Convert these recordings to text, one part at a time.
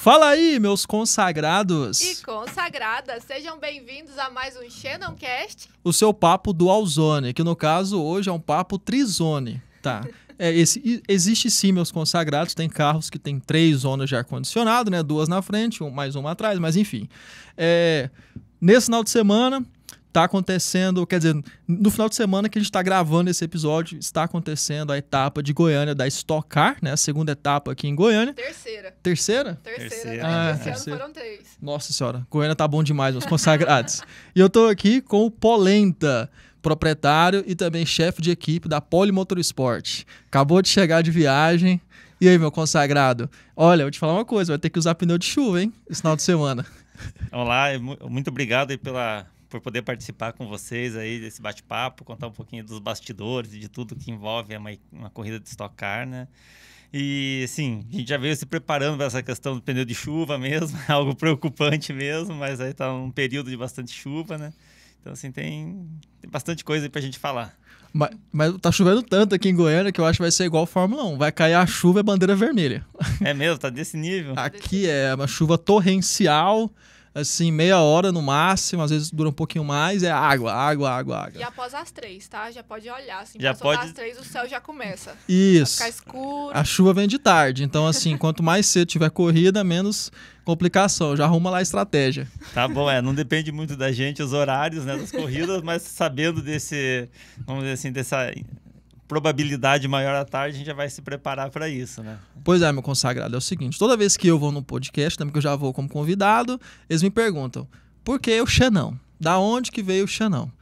Fala aí, meus consagrados! E consagradas, sejam bem-vindos a mais um Xenoncast. O seu papo dual zone, que no caso hoje é um papo trizone, tá? É, esse, existe sim, meus consagrados, tem carros que tem três zonas de ar-condicionado, né? Duas na frente, um, mais uma atrás, mas enfim. É, nesse final de semana, está acontecendo, quer dizer, no final de semana que a gente está gravando esse episódio, está acontecendo a etapa de Goiânia da Stock Car, né? A segunda etapa aqui em Goiânia. Terceira. Terceira? Terceira. Né? Ah, Esse ano terceira. foram três. Nossa senhora, Goiânia tá bom demais, meus consagrados. e eu tô aqui com o Polenta, proprietário e também chefe de equipe da Poli Motorsport. Acabou de chegar de viagem. E aí, meu consagrado? Olha, eu vou te falar uma coisa, vai ter que usar pneu de chuva, hein? Esse final de semana. Olá, mu- muito obrigado aí pela, por poder participar com vocês aí desse bate-papo, contar um pouquinho dos bastidores e de tudo que envolve uma, uma corrida de Stock Car, né? E, sim, a gente já veio se preparando para essa questão do pneu de chuva mesmo, algo preocupante mesmo, mas aí tá um período de bastante chuva, né? Então, assim, tem, tem bastante coisa aí pra gente falar. Mas, mas tá chovendo tanto aqui em Goiânia que eu acho que vai ser igual Fórmula 1. Vai cair a chuva e a bandeira vermelha. É mesmo? Tá desse nível? Aqui é uma chuva torrencial, assim, meia hora no máximo, às vezes dura um pouquinho mais. É água, água, água, água. E após as três, tá? Já pode olhar, assim, Já pode- das três, o céu já começa. Isso. Ficar escuro. A chuva vem de tarde, então assim, quanto mais cedo tiver corrida, menos complicação. Já arruma lá a estratégia. Tá bom, é, não depende muito da gente os horários, né, das corridas, mas sabendo desse, vamos dizer assim, dessa probabilidade maior à tarde, a gente já vai se preparar para isso, né? Pois é, meu consagrado, é o seguinte, toda vez que eu vou num podcast, também que eu já vou como convidado, eles me perguntam, por que o Xanão? Da onde que veio o Xanão?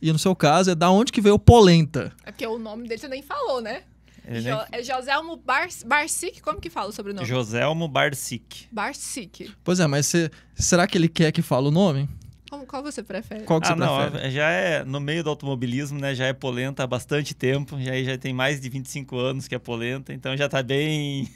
E no seu caso, é da onde que veio o Polenta? É porque o nome dele você nem falou, né? Jo é Joselmo Bar Barsic, como que fala sobre o nome? Joselmo Barsic. Barsic. Pois é, mas cê- será que ele quer que fale o nome? Como, qual você prefere? Qual que Ah, você não, prefere? já é no meio do automobilismo, né? Já é polenta há bastante tempo, já, já tem mais de 25 anos que é polenta, então já tá bem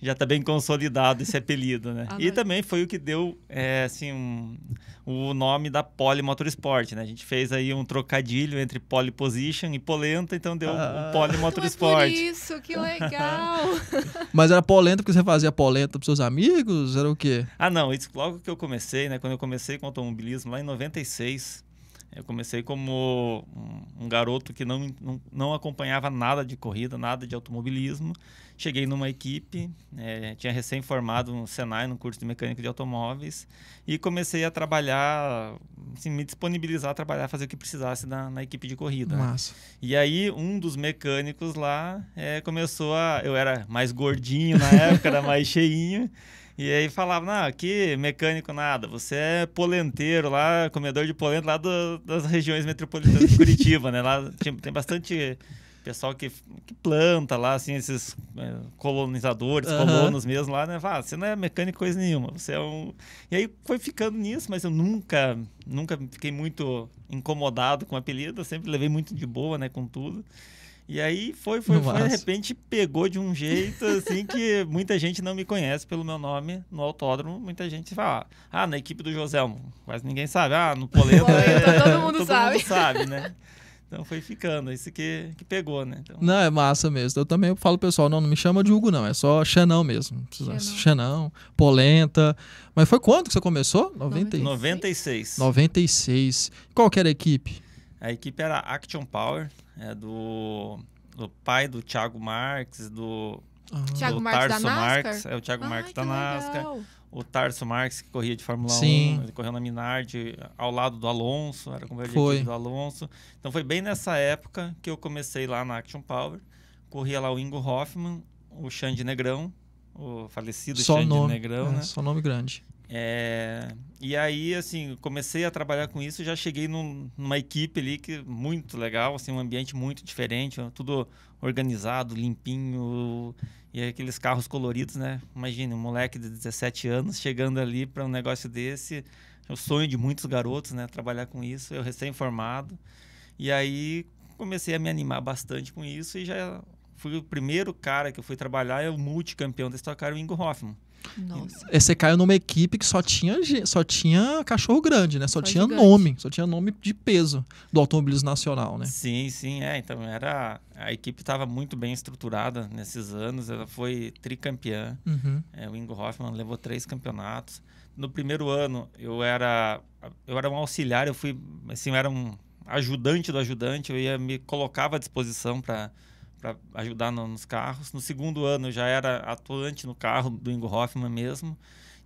já tá bem consolidado esse apelido, né? Ah, e também foi o que deu é, assim um- o nome da Poli Motorsport, né? A gente fez aí um trocadilho entre pole position e polenta, então deu Ah. o Poli Então é por Motorsport. isso, que legal. Mas era polenta porque você fazia polenta pros seus amigos? Era o quê? Ah, não, isso logo que eu comecei, né? Quando eu comecei com automobilismo lá em 96, eu comecei como um, um garoto que não, não, não acompanhava nada de corrida, nada de automobilismo. Cheguei numa equipe, eh, tinha recém-formado no Senai, no curso de mecânica de automóveis, e comecei a trabalhar, assim, me disponibilizar a trabalhar, fazer o que precisasse na, na equipe de corrida. né? E aí, um dos mecânicos lá eh, começou a. Eu era mais gordinho na época, era mais cheinho. E aí falava, não, aqui mecânico nada, você é polenteiro lá, comedor de polenta lá do- das regiões metropolitanas de Curitiba, né? Lá tem, tem bastante pessoal que, que planta lá, assim, esses eh, colonizadores, Aham. colonos mesmo lá, né? Fala, "Ah, você não é mecânico coisa nenhuma, você é um... E aí foi ficando nisso, mas eu nunca, nunca fiquei muito incomodado com o apelido, eu sempre levei muito de boa, né, com tudo. E aí foi, foi, foi, de repente pegou de um jeito assim que muita gente não me conhece pelo meu nome no autódromo. Muita gente fala, ah, na equipe do Joselmo, quase ninguém sabe. Ah, no Polenta, é, todo mundo sabe. mundo sabe, né? Então foi ficando, isso que, que pegou, né? Então, Não, é massa mesmo. Eu também falo pessoal, não, não me chama de Hugo, não. É só Xanão mesmo. Xanão. Xanão, Polenta. Mas foi quando que você começou? 90... e- 96. 96. Qual que era a equipe? A equipe era Action Power, é do, do pai do Thiago Marques, do, Ah, Thiago do Marques Tarso? Marques, é o Thiago Ai, Marques que da NASCAR. legal. o Tarso Marques, que corria de Fórmula Sim. 1, ele correu na Minardi ao lado do Alonso, era companheiro do Alonso. Então foi bem nessa época que eu comecei lá na Action Power. Corria lá o Ingo Hoffman, o Xande Negrão, o falecido só Xande nome. Negrão, é, né? Só nome grande. É, e aí, assim, comecei a trabalhar com isso, já cheguei num- numa equipe ali que muito legal, assim, um ambiente muito diferente, tudo organizado, limpinho, e aqueles carros coloridos, né? Imagina, um moleque de 17 anos chegando ali para um negócio desse, é o sonho de muitos garotos, né? Trabalhar com isso, eu recém-formado. E aí comecei a me animar bastante com isso e já fui o primeiro cara que eu fui trabalhar, é o multicampeão da Stock Car, o Ingo Hoffman. Nossa. É, Você caiu numa equipe que só tinha, só tinha cachorro grande, né? Só, Só tinha gigante. nome, só tinha nome de peso do automobilismo nacional, né? Sim, sim, é. Então era. A equipe estava muito bem estruturada nesses anos. Ela foi tricampeã. Uhum. É, o Ingo Hoffman levou três campeonatos. No primeiro ano, eu era, eu era um auxiliar, eu fui, assim, eu era um ajudante do ajudante, eu ia me colocava à disposição para ajudar no- nos carros. No segundo ano, eu já era atuante no carro do Ingo Hoffman mesmo.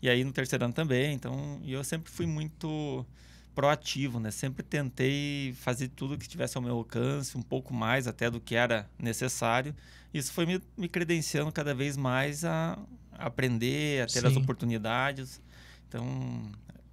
E aí no terceiro ano também. Então, e eu sempre fui muito proativo, né? Sempre tentei fazer tudo que estivesse ao meu alcance, um pouco mais até do que era necessário. Isso foi me, me credenciando cada vez mais a aprender, a ter as Sim. oportunidades. Então,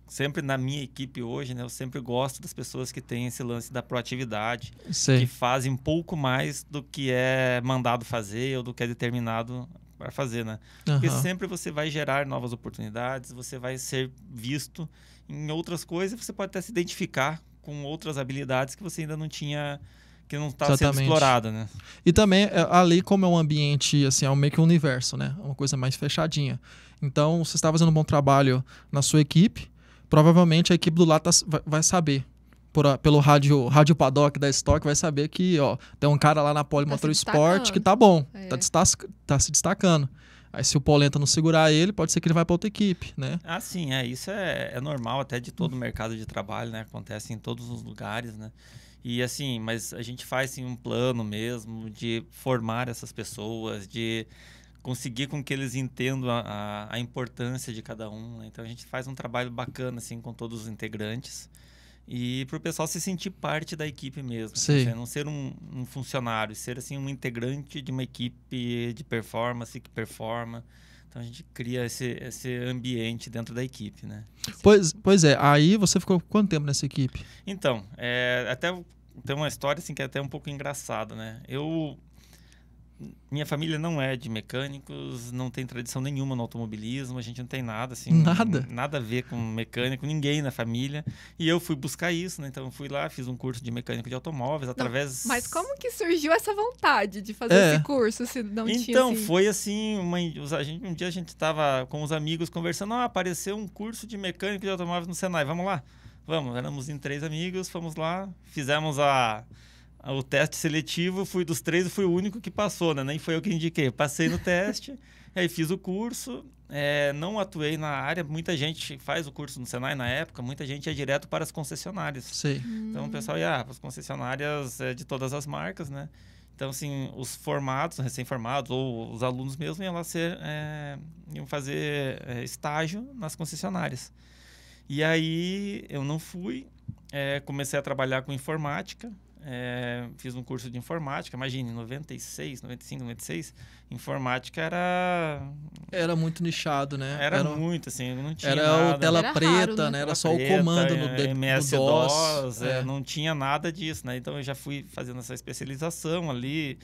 sempre na minha equipe hoje, né? Eu sempre gosto das pessoas que têm esse lance da proatividade, que Sei. fazem um pouco mais do que é mandado fazer ou do que é determinado para fazer, né? Porque Aham. sempre você vai gerar novas oportunidades, você vai ser visto em outras coisas, você pode até se identificar com outras habilidades que você ainda não tinha, que não está sendo explorada, né? E também, é, ali, como é um ambiente, assim, é um meio que um universo, né? Uma coisa mais fechadinha. Então, você está fazendo um bom trabalho na sua equipe, provavelmente a equipe do lado tá- vai, saber. Por a- pelo rádio, rádio paddock da Stock, vai saber que, ó, tem um cara lá na Poli Tá destacando. que tá bom, É. tá, tá se destacando. Aí, se o Polenta não segurar ele, pode ser que ele vai para outra equipe, né? Ah, sim, é. Isso é, é normal até de todo o mercado de trabalho, né? Acontece em todos os lugares, né? E assim, mas a gente faz assim, um plano mesmo de formar essas pessoas, de conseguir com que eles entendam a, a, a importância de cada um. né? Então a gente faz um trabalho bacana assim com todos os integrantes e para o pessoal se sentir parte da equipe mesmo, Sei. assim, não ser um, um funcionário, ser assim um integrante de uma equipe de performance que performa. Então a gente cria esse, esse ambiente dentro da equipe, né? Pois, pois é, aí você ficou quanto tempo nessa equipe? Então, é, até tem uma história assim que é até um pouco engraçada, né? Eu minha família não é de mecânicos, não tem tradição nenhuma no automobilismo, a gente não tem nada assim, Nada? nada a ver com mecânico, ninguém na família. E eu fui buscar isso, né? Então eu fui lá, fiz um curso de mecânico de automóveis através Mas como que surgiu essa vontade de fazer É. esse curso se não tinha Então, assim? foi assim, uma, os- a gente, um dia a gente estava com os amigos conversando, ah, apareceu um curso de mecânico de automóveis no Senai, vamos lá? Vamos, éramos em três amigos, fomos lá, fizemos a- o teste seletivo, fui dos três e fui o único que passou, né? Nem foi eu que indiquei, passei no teste, aí fiz o curso, é, não atuei na área, muita gente faz o curso no Senai na época, muita gente ia direto para as concessionárias. Sei. Então o pessoal ia para as concessionárias é, de todas as marcas, né? Então, assim, os formados, recém-formados, ou os alunos mesmo iam lá ser, é, iam fazer é, estágio nas concessionárias. E aí eu não fui, é, comecei a trabalhar com informática, é, fiz um curso de informática, imagine, 96, 95, 96, informática era Era muito nichado, né? era, muito assim, não tinha Era nada. o tela Era preta, raro, né? né? Era Tela só o comando no, é, de, MS no DOS. DOS, é, é. não tinha nada disso, né? Então eu já fui fazendo essa especialização ali.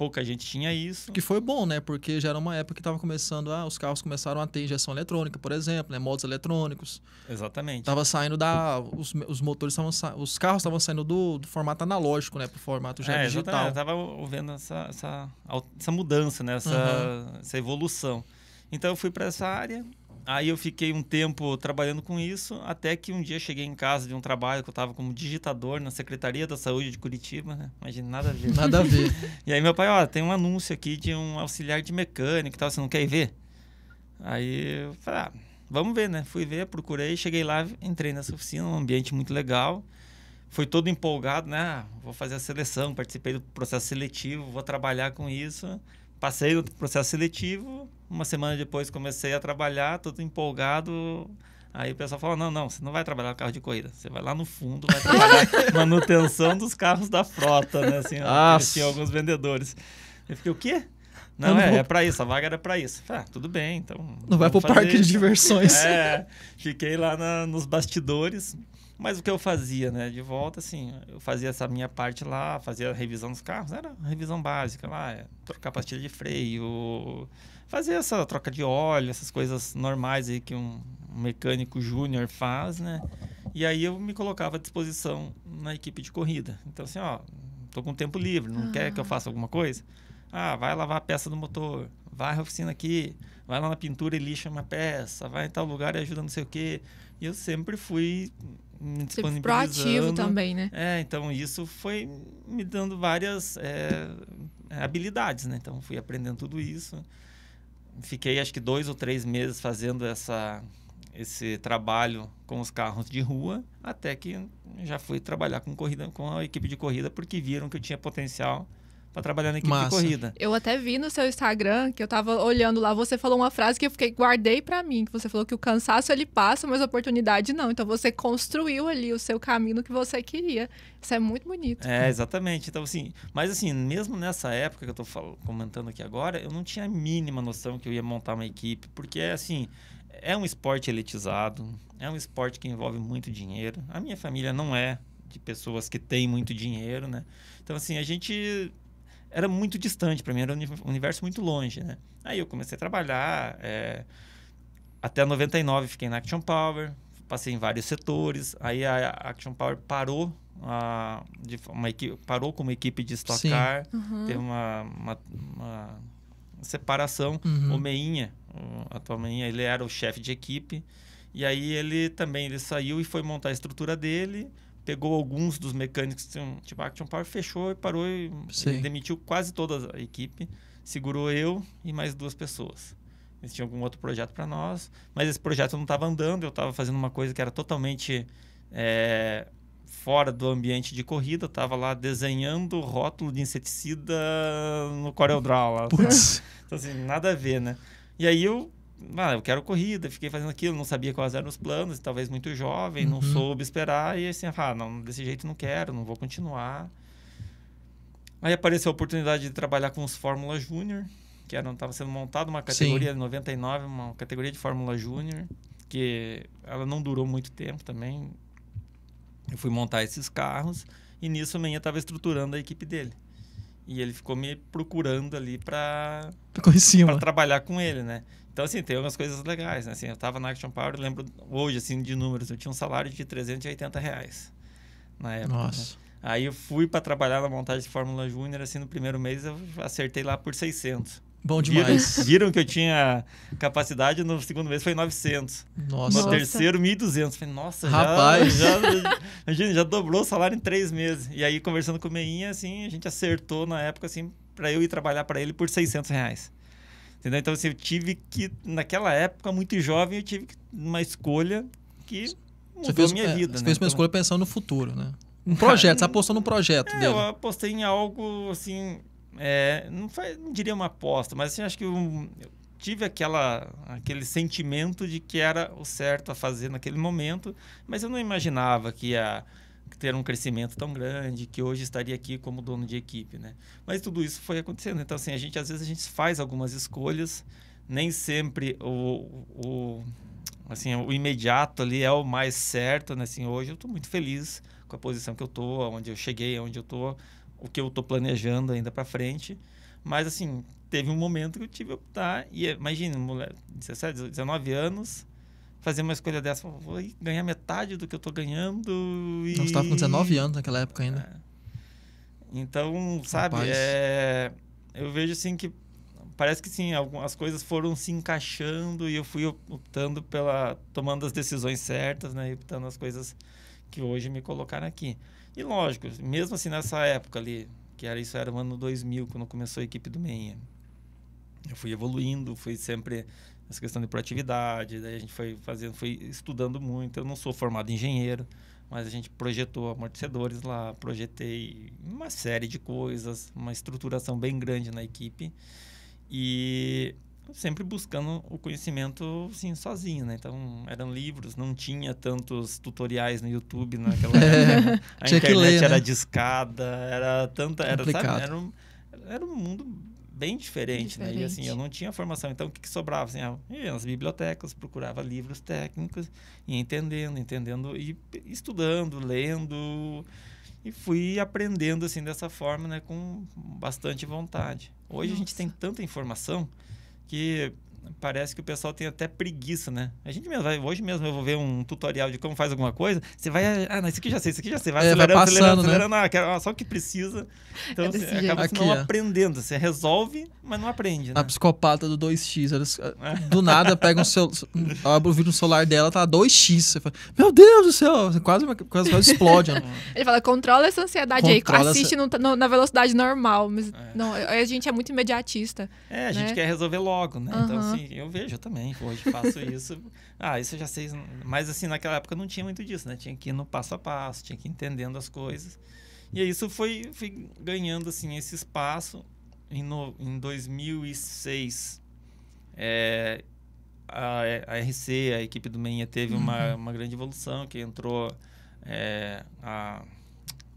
Pouca gente tinha isso. Que foi bom, né? Porque já era uma época que tava começando, ah, os carros começaram a ter injeção eletrônica, por exemplo, né? Modos eletrônicos. Exatamente. Tava saindo da. Os, os motores estavam sa... Os carros estavam saindo do, do formato analógico, né? Pro formato já é, digital. Eu tava vendo essa, essa, essa mudança, né? Essa, essa evolução. Então eu fui para essa área. Aí eu fiquei um tempo trabalhando com isso, até que um dia cheguei em casa de um trabalho que eu estava como digitador na Secretaria da Saúde de Curitiba, né? Imagina, nada a ver. Nada a ver. E aí meu pai, ó, tem um anúncio aqui de um auxiliar de mecânico e tal, você não quer ir ver? Aí eu falei, ah, vamos ver, né? Fui ver, procurei, cheguei lá, entrei nessa oficina, um ambiente muito legal. Fui todo empolgado, né? Ah, vou fazer a seleção, participei do processo seletivo, vou trabalhar com isso. Passei no processo seletivo, uma semana depois comecei a trabalhar, todo empolgado. Aí o pessoal falou: não, não, você não vai trabalhar carro de corrida. Você vai lá no fundo, vai trabalhar manutenção dos carros da frota, né? Assim, ó, tinham alguns vendedores. Eu fiquei, o quê? Não, não é, vou- é pra isso, a vaga era pra isso. Falei, ah, tudo bem, então. Não vai pro parque fazer de isso. diversões. É, fiquei lá na- nos bastidores. Mas o que eu fazia, né? De volta, assim, eu fazia essa minha parte lá, fazia a revisão dos carros, era revisão básica lá, é, trocar pastilha de freio, fazer essa troca de óleo, essas coisas normais aí que um, mecânico júnior faz, né? E aí eu me colocava à disposição na equipe de corrida. Então, assim, ó, tô com tempo livre, não quer que eu faça alguma coisa? Ah, vai lavar a peça do motor, vai à oficina aqui, vai lá na pintura e lixa uma peça, vai em tal lugar e ajuda não sei o quê. E eu sempre fui Sempre proativo também, né? É, então isso foi me dando várias é, habilidades, né? Então fui aprendendo tudo isso. Fiquei acho que dois ou três meses fazendo essa esse trabalho com os carros de rua, até que já fui trabalhar com corrida com a equipe de corrida porque viram que eu tinha potencial para trabalhar na equipe Massa. de corrida. Eu até vi no seu Instagram que eu tava olhando lá, você falou uma frase que eu fiquei guardei para mim, que você falou que o cansaço ele passa, mas a oportunidade não. Então você construiu ali o seu caminho que você queria. Isso é muito bonito. É, exatamente. Então assim, mas assim, mesmo nessa época que eu tô comentando aqui agora, eu não tinha a mínima noção que eu ia montar uma equipe, porque assim, é um esporte elitizado, é um esporte que envolve muito dinheiro. A minha família não é de pessoas que têm muito dinheiro, né? Então assim, a gente era muito distante para mim, era um universo muito longe, né? Aí eu comecei a trabalhar, é, até 99 fiquei na Action Power, passei em vários setores, aí a Action Power parou a, de, uma equipe, parou como equipe de Stock Sim. Car, uhum. teve uma, uma, uma separação, uhum. o Meinha, o atual Meinha, ele era o chefe de equipe, e aí ele também ele saiu e foi montar a estrutura dele, pegou alguns dos mecânicos, tipo, a Action Power fechou e parou e demitiu quase toda a equipe. Segurou eu e mais duas pessoas. Eles tinham algum outro projeto para nós, mas esse projeto não estava andando, eu estava fazendo uma coisa que era totalmente é, fora do ambiente de corrida, estava lá desenhando rótulo de inseticida no CorelDRAW lá. Então, assim, nada a ver, né? E aí eu ah, eu quero corrida, fiquei fazendo aquilo, não sabia quais eram os planos, talvez muito jovem, uhum. não soube esperar e assim, ah, não, desse jeito não quero, não vou continuar. Aí apareceu a oportunidade de trabalhar com os Fórmula Júnior, que estava sendo montada uma categoria de 99, uma categoria de Fórmula Júnior, que ela não durou muito tempo também. Eu fui montar esses carros e nisso o Menha estava estruturando a equipe dele. E ele ficou me procurando ali para trabalhar com ele, né? Então, assim, tem algumas coisas legais, né? Assim, eu estava na Action Power, lembro hoje, assim, de números, eu tinha um salário de 380 reais na época. Né? Nossa. Né? Aí eu fui para trabalhar na montagem de Fórmula Júnior, assim, no primeiro mês eu acertei lá por 600. Bom demais. Viram, viram, que eu tinha capacidade, no segundo mês foi 900. Nossa. No terceiro, 1.200. Falei, nossa, Rapaz. já, já, imagina, já dobrou o salário em três meses. E aí, conversando com o Meinha, assim, a gente acertou na época, assim, para eu ir trabalhar para ele por 600 reais. Entendeu? Então, assim, eu tive que, naquela época, muito jovem, eu tive uma escolha que mudou fez, a minha é, vida. Você né? fez uma então, escolha pensando no futuro, né? Um projeto, você apostou no projeto é, dele. Eu apostei em algo, assim, é, não, não diria uma aposta, mas assim, acho que eu, eu, tive aquela, aquele sentimento de que era o certo a fazer naquele momento, mas eu não imaginava que ia ter um crescimento tão grande, que hoje estaria aqui como dono de equipe, né? Mas tudo isso foi acontecendo. Então, assim, a gente, às vezes, a gente faz algumas escolhas, nem sempre o, o, assim, o imediato ali é o mais certo, né? Assim, hoje eu estou muito feliz com a posição que eu estou, onde eu cheguei, onde eu estou, o que eu estou planejando ainda para frente. Mas, assim, teve um momento que eu tive que optar. E imagina, mulher, 17, 19 anos, fazer uma escolha dessa, vou ganhar metade do que eu estou ganhando. E... Você estava com 19 anos naquela época ainda. É. Então, sabe, é, eu vejo assim que parece que sim, algumas coisas foram se encaixando e eu fui optando pela tomando as decisões certas, né, e optando as coisas que hoje me colocaram aqui. E lógico, mesmo assim nessa época ali, que era isso era o ano 2000 quando começou a equipe do Meinha. Eu fui evoluindo, fui sempre essa questão de proatividade, daí a gente foi fazendo, foi estudando muito. Eu não sou formado engenheiro, mas a gente projetou amortecedores lá, projetei uma série de coisas, uma estruturação bem grande na equipe e sempre buscando o conhecimento assim, sozinho, né? Então, eram livros, não tinha tantos tutoriais no YouTube naquela época. A internet ler, era né? discada, era tanta, era, sabe, era, um, era um mundo bem diferente, diferente, né? E assim, eu não tinha formação. Então, o que, que sobrava? Assim, eu ia nas bibliotecas, procurava livros técnicos, e entendendo, entendendo, e estudando, lendo, e fui aprendendo assim dessa forma, né? Com bastante vontade. Hoje Nossa. a gente tem tanta informação que parece que o pessoal tem até preguiça, né? A gente mesmo, vai, hoje mesmo eu vou ver um tutorial de como faz alguma coisa, você vai, ah, não, isso aqui já sei, isso aqui já sei, vai É, vai acelerando, passando, acelerando, né? acelerando, ah, quero, ah, só o que precisa. Então É você acaba jeito. não Aqui, ó. aprendendo, você resolve, mas não aprende, né? A psicopata do 2x. Eles, do nada pega um seu, abre o vídeo no celular dela, tá 2x. Você fala, meu Deus do céu, você quase, quase, quase explode. né? Ele fala, controla essa ansiedade Controla aí, assiste no- no- na velocidade normal. Mas não, a gente é muito imediatista. É, a gente né? quer resolver logo, né? Então, Aham. Assim, eu vejo também, hoje faço isso. Ah, isso eu já sei. Mas, assim, naquela época não tinha muito disso, né? Tinha que ir no passo a passo, tinha que ir entendendo as coisas. E aí isso foi, foi ganhando, assim, esse espaço. Em, no, em 2006, é, a, a RC, a equipe do Menha, teve uma, uma grande evolução, que entrou é, a,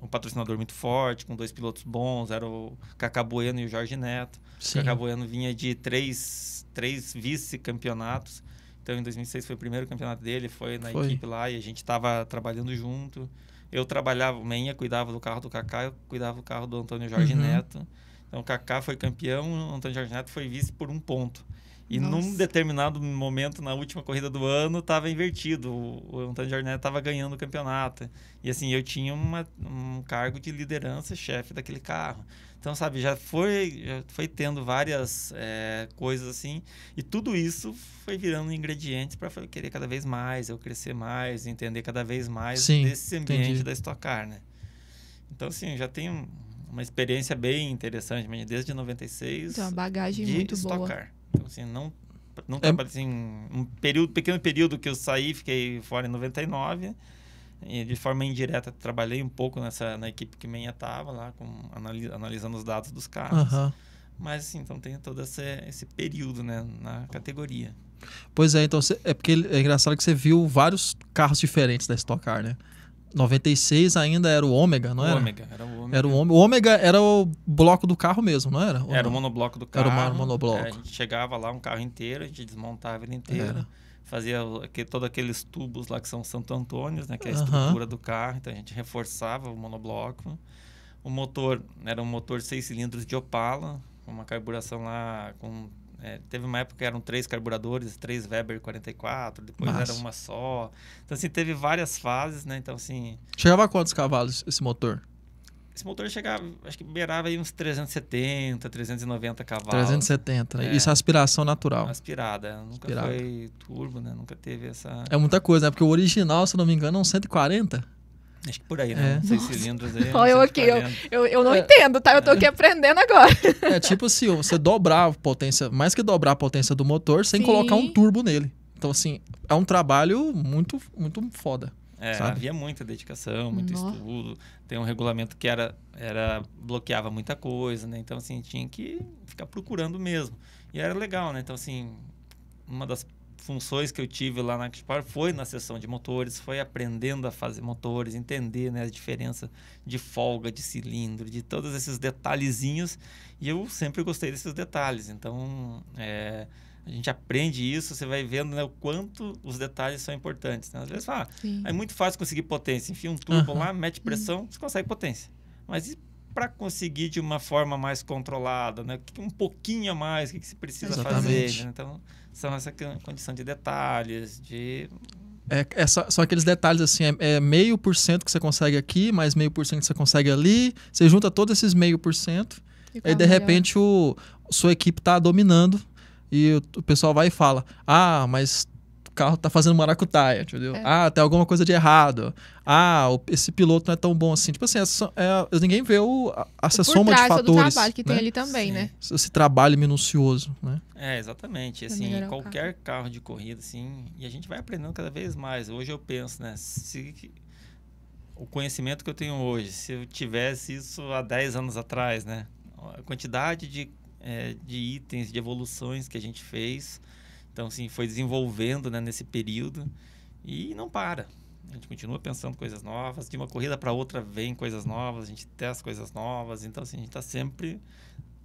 um patrocinador muito forte, com dois pilotos bons, era o Cacá Bueno e o Jorge Neto. O Sim. Cacá Bueno vinha de três, três vice-campeonatos. Então, em 2006 foi o primeiro campeonato dele, foi na Foi. equipe lá e a gente estava trabalhando junto. Eu trabalhava, o Menha cuidava do carro do Cacá, eu cuidava do carro do Antônio Jorge Uhum. Neto. Então, o Cacá foi campeão, o Antônio Jorge Neto foi vice por um ponto. E num Nossa. determinado momento, na última corrida do ano, estava invertido. O, Antônio Jorge Neto estava ganhando o campeonato. E assim, eu tinha uma, um cargo de liderança, chefe daquele carro. Então, sabe, já foi, já foi tendo várias é, coisas assim. E tudo isso foi virando ingredientes para eu querer cada vez mais, eu crescer mais, entender cada vez mais Sim, desse ambiente entendi. da Stock Car, né? Então, assim, já tenho uma experiência bem interessante, desde 96 Tem uma bagagem de muito Stock boa. Car. Então, assim, não, não É- trabalhei, assim, um período, pequeno período que eu saí, fiquei fora em 99. E de forma indireta, trabalhei um pouco nessa, na equipe que Menha estava lá, com, anali- analisando os dados dos carros. Aham. Mas, assim, então tem todo esse, esse período, né, na categoria. Pois é, então você- é porque é engraçado que você viu vários carros diferentes da Stock Car, né? 96 ainda era o Ômega, não o era? Ômega, era o Ômega. Era o Ômega. O Ômega era o bloco do carro mesmo, não era? Ou Era o não? monobloco do Era carro. o monobloco. É, a gente chegava lá, um carro inteiro, a gente desmontava ele inteiro. Era. Fazia o- aque- todos aqueles tubos lá que são Santo Antônios, né? Que é a estrutura do carro. Então a gente reforçava o monobloco. O motor era um motor seis cilindros de Opala, com uma carburação lá com... é, teve uma época que eram três carburadores, três Weber 44, depois Massa. era uma só. Então, assim, teve várias fases, né? Então, assim, Chegava a quantos cavalos esse motor? esse motor chegava, acho que beirava aí uns 370, 390 cavalos. 370, né? É. Isso é aspiração natural. Aspirada. Nunca Aspirada. foi turbo, né? Nunca teve essa. É muita coisa, né? Porque o original, se não me engano, é um 140. Acho que por aí, né? É. Seis cilindros aí. Olha eu aqui, eu, 140. eu, eu não É. entendo, tá? Eu tô aqui aprendendo agora. É tipo assim, você dobrar a potência, mais que dobrar a potência do motor, sem Sim. colocar um turbo nele. Então, assim, é um trabalho muito, muito foda. É, sabe? havia muita dedicação, muito Nó. estudo. Tem um regulamento que era, era bloqueava muita coisa, né? Então, assim, tinha que ficar procurando mesmo. E era legal, né? Então, assim, uma das funções que eu tive lá na Expar foi na seção de motores, foi aprendendo a fazer motores, entender né, a diferença de folga, de cilindro, de todos esses detalhezinhos. E eu sempre gostei desses detalhes. Então, é, a gente aprende isso, você vai vendo né, o quanto os detalhes são importantes. Né? Às vezes, ah, Sim. é muito fácil conseguir potência. Enfia um turbo Aham. lá, mete pressão, você consegue potência. Mas e para conseguir de uma forma mais controlada, né? Um pouquinho a mais, o que, que se precisa Exatamente. fazer? né? Então, são essa con- condição de detalhes, de... É, é só- são aqueles detalhes assim, é, é meio por cento que você consegue aqui, mais meio por cento que você consegue ali. Você junta todos esses meio por cento, aí de melhor. repente o sua equipe tá dominando e o, o pessoal vai e fala: "Ah, mas carro tá fazendo maracutaia", entendeu? É. Ah, tem alguma coisa de errado. Ah, o- esse piloto não é tão bom assim. Tipo assim, essa- é- ninguém vê o, a- essa Por soma de todo o fatores, trabalho que tem né? ali também, Sim. né? Esse trabalho minucioso, né? É, exatamente. Assim, o qualquer carro. de corrida, assim, e a gente vai aprendendo cada vez mais. Hoje eu penso, né? Se o conhecimento que eu tenho hoje, se eu tivesse isso há 10 anos atrás, né? A quantidade de, eh, de itens, de evoluções que a gente fez. Então, assim, foi desenvolvendo né, nesse período e não para. A gente continua pensando coisas novas. De uma corrida para outra vem coisas novas, a gente testa coisas novas. Então, assim, a gente está sempre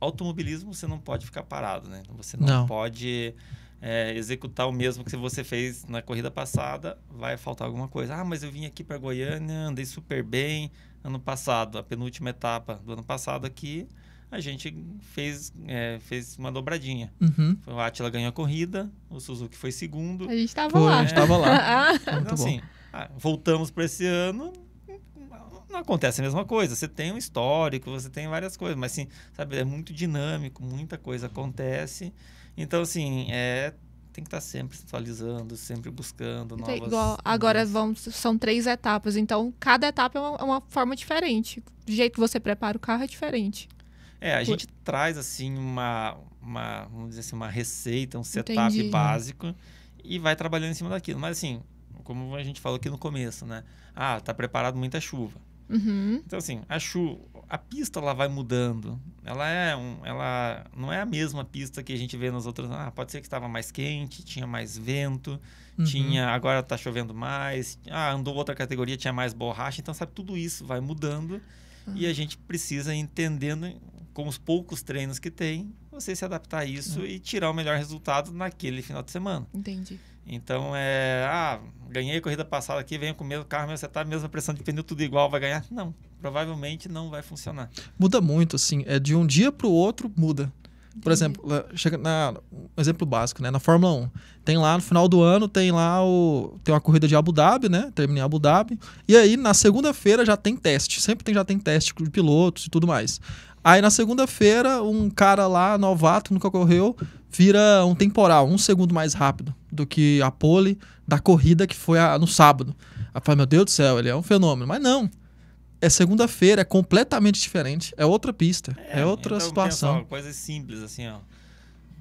automobilismo você não pode ficar parado, né? Você não, Não. pode é, executar o mesmo que você fez na corrida passada, vai faltar alguma coisa. Ah, mas eu vim aqui para Goiânia, andei super bem ano passado, a penúltima etapa do ano passado aqui, a gente fez, é, fez uma dobradinha. Uhum. O Atila ganhou a corrida, o Suzuki foi segundo. A gente tava Foi, lá. a gente tava lá. Ah, Então, assim, ah, voltamos para esse ano, não acontece a mesma coisa. Você tem um histórico, você tem várias coisas, mas assim, sabe, é muito dinâmico, muita coisa acontece. Então, assim, é, tem que estar sempre se atualizando, sempre buscando tem novas. igual, agora vamos, são três etapas, então cada etapa é uma, é uma forma diferente. O jeito que você prepara o carro é diferente. É, a gente traz assim uma, uma, vamos dizer assim, uma receita, um setup Entendi. básico e vai trabalhando em cima daquilo. Mas assim, como a gente falou aqui no começo, né? Ah, tá preparado muita chuva. Uhum. Então assim, a chuva, a pista ela vai mudando. Ela é um, ela não é a mesma pista que a gente vê nas outras. Ah, pode ser que estava mais quente, tinha mais vento, Uhum. tinha, agora tá chovendo mais. Ah, andou outra categoria, tinha mais borracha. Então sabe, tudo isso vai mudando e a gente precisa entendendo com os poucos treinos que tem, você se adaptar a isso e tirar o melhor resultado naquele final de semana. Entendi. Então é, ah, ganhei a corrida passada aqui, venho com o mesmo carro, você tá a mesma pressão de pneu, tudo igual, vai ganhar? Não, provavelmente não vai funcionar. Muda muito, assim. É de um dia pro outro, muda. Por exemplo, chega na, um exemplo básico, né? Na Fórmula 1. Tem lá no final do ano, tem lá o. Tem uma corrida de Abu Dhabi, né? Termina em Abu Dhabi. E aí, na segunda-feira, já tem teste. Sempre tem, já tem teste de pilotos e tudo mais. Aí na segunda-feira, um cara lá, novato, nunca correu, vira um temporal, um segundo mais rápido do que a pole da corrida que foi a- no sábado. Aí fala, meu Deus do céu, ele é um fenômeno. Mas não. É segunda-feira, é completamente diferente. É outra pista, é, outra então, situação. pensa, coisas simples, assim, ó.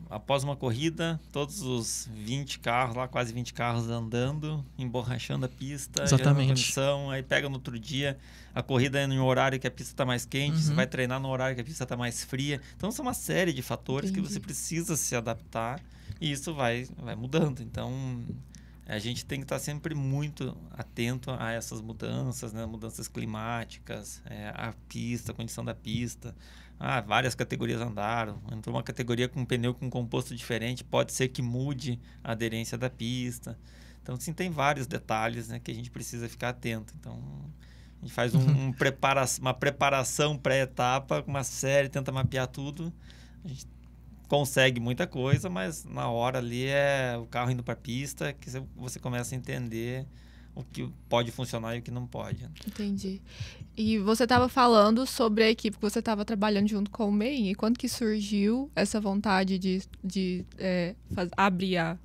Após uma corrida, todos os 20 carros lá, quase 20 carros andando, emborrachando a pista, Exatamente. condição, aí pega no outro dia, a corrida é no horário que a pista está mais quente, você Uhum. vai treinar no horário que a pista está mais fria. Então são uma série de fatores que Entendi. você precisa se adaptar e isso vai, vai mudando. Então a gente tem que estar sempre muito atento a essas mudanças, né? mudanças climáticas, é, a pista, a condição da pista. Ah, várias categorias andaram. Entrou uma categoria com pneu com composto diferente, pode ser que mude a aderência da pista. Então, sim, tem vários detalhes né, que a gente precisa ficar atento. Então, a gente faz um, um prepara uma preparação pré-etapa, uma série, tenta mapear tudo. A gente consegue muita coisa, mas na hora ali é o carro indo para a pista que você começa a entender o que pode funcionar e o que não pode. Entendi. E você estava falando sobre a equipe que você estava trabalhando junto com o MEI. E quando que surgiu essa vontade de, de é, faz- abrir a,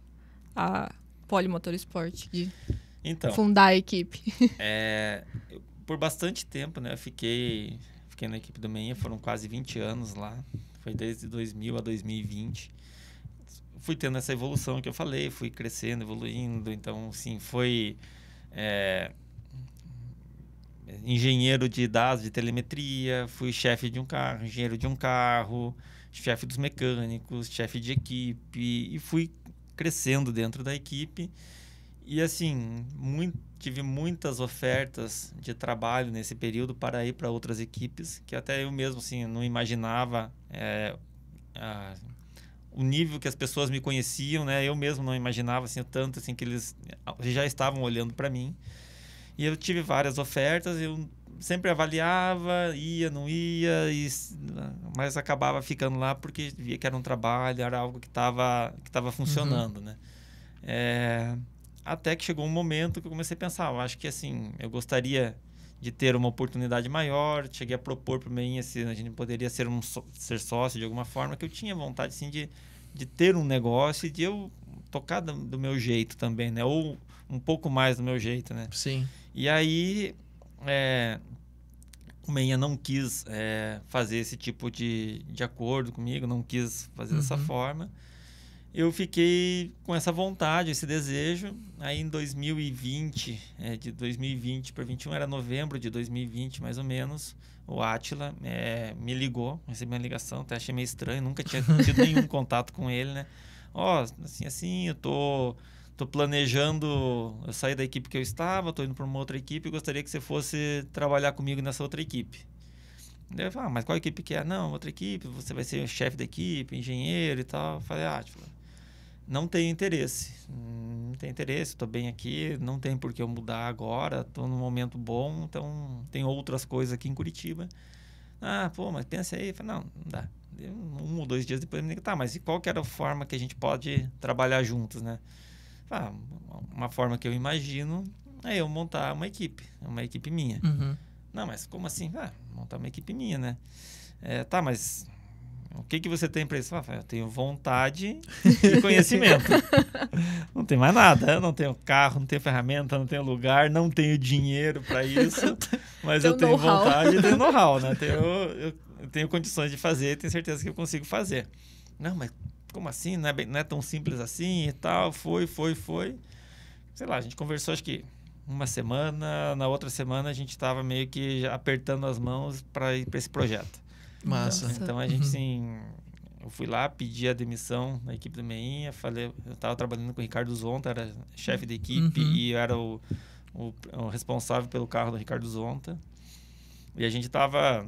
a Polimotorsport, de Então, fundar a equipe? É, eu- por bastante tempo, né? Eu fiquei, fiquei na equipe do Meinha, foram quase 20 anos lá. Foi desde 2000 a 2020. Fui tendo essa evolução que eu falei, fui crescendo, evoluindo. Então, assim, foi é, engenheiro de dados de telemetria, fui chefe de um carro, engenheiro de um carro, chefe dos mecânicos, chefe de equipe e fui crescendo dentro da equipe. E assim, mui- tive muitas ofertas de trabalho nesse período para ir para outras equipes, que até eu mesmo assim, não imaginava é, a- o nível que as pessoas me conheciam, né? Eu mesmo não imaginava assim, tanto assim, que eles já estavam olhando para mim. E eu tive várias ofertas, eu sempre avaliava, ia, não ia, e, mas acabava ficando lá porque via que era um trabalho, era algo que estava que tava funcionando, né? É, até que chegou um momento que eu comecei a pensar, eu acho que assim, eu gostaria de ter uma oportunidade maior, cheguei a propor para mim se a gente poderia ser um ser sócio de alguma forma, que eu tinha vontade sim de, de ter um negócio e de eu tocar do, do meu jeito também, né? Ou um pouco mais do meu jeito, né? Sim. E aí, é, o Menha não quis é, fazer esse tipo de, de acordo comigo, não quis fazer dessa Uhum. forma. Eu fiquei com essa vontade, esse desejo. Aí em 2020, é, de 2020 para 21, era novembro de 2020 mais ou menos, o Atila é, me ligou, recebi uma ligação, até achei meio estranho, nunca tinha tido nenhum contato com ele, né? Ó, assim, assim, eu tô tô planejando eu sair da equipe que eu estava, tô indo para uma outra equipe e gostaria que você fosse trabalhar comigo nessa outra equipe. Daí eu falei, ah, mas qual equipe que é? Não, outra equipe, você vai ser o chefe da equipe, engenheiro e tal. Eu falei, ah, tipo, não tenho interesse. Hum, Não tenho interesse, estou bem aqui, não tem por que eu mudar agora, estou num momento bom, então tem outras coisas aqui em Curitiba. Ah, pô, mas pensa aí. Falei, não, não dá. Um ou dois dias depois, me tá, mas e qual que era a forma que a gente pode trabalhar juntos, né? Ah, uma forma que eu imagino é eu montar uma equipe, uma equipe minha. Uhum. Não, mas como assim? Ah, montar uma equipe minha, né? É, tá, mas o que, que você tem para isso? Ah, eu tenho vontade e conhecimento. não tem mais nada. Eu não tenho carro, não tenho ferramenta, não tenho lugar, não tenho dinheiro para isso. Mas eu tenho vontade e tenho know-how, né? Tenho, eu, eu, tenho condições de fazer, tenho certeza que eu consigo fazer. Não, mas como assim? Não é, bem, não é tão simples assim e tal. Foi, foi, foi. Sei lá, a gente conversou acho que uma semana, na outra semana a gente estava meio que apertando as mãos para ir para esse projeto. Massa. Então, então a gente, uhum. sim, eu fui lá, pedi a demissão da equipe do Meinha, falei, eu estava trabalhando com o Ricardo Zonta, era chefe da equipe uhum. e eu era o, o, o, responsável pelo carro do Ricardo Zonta. E a gente estava,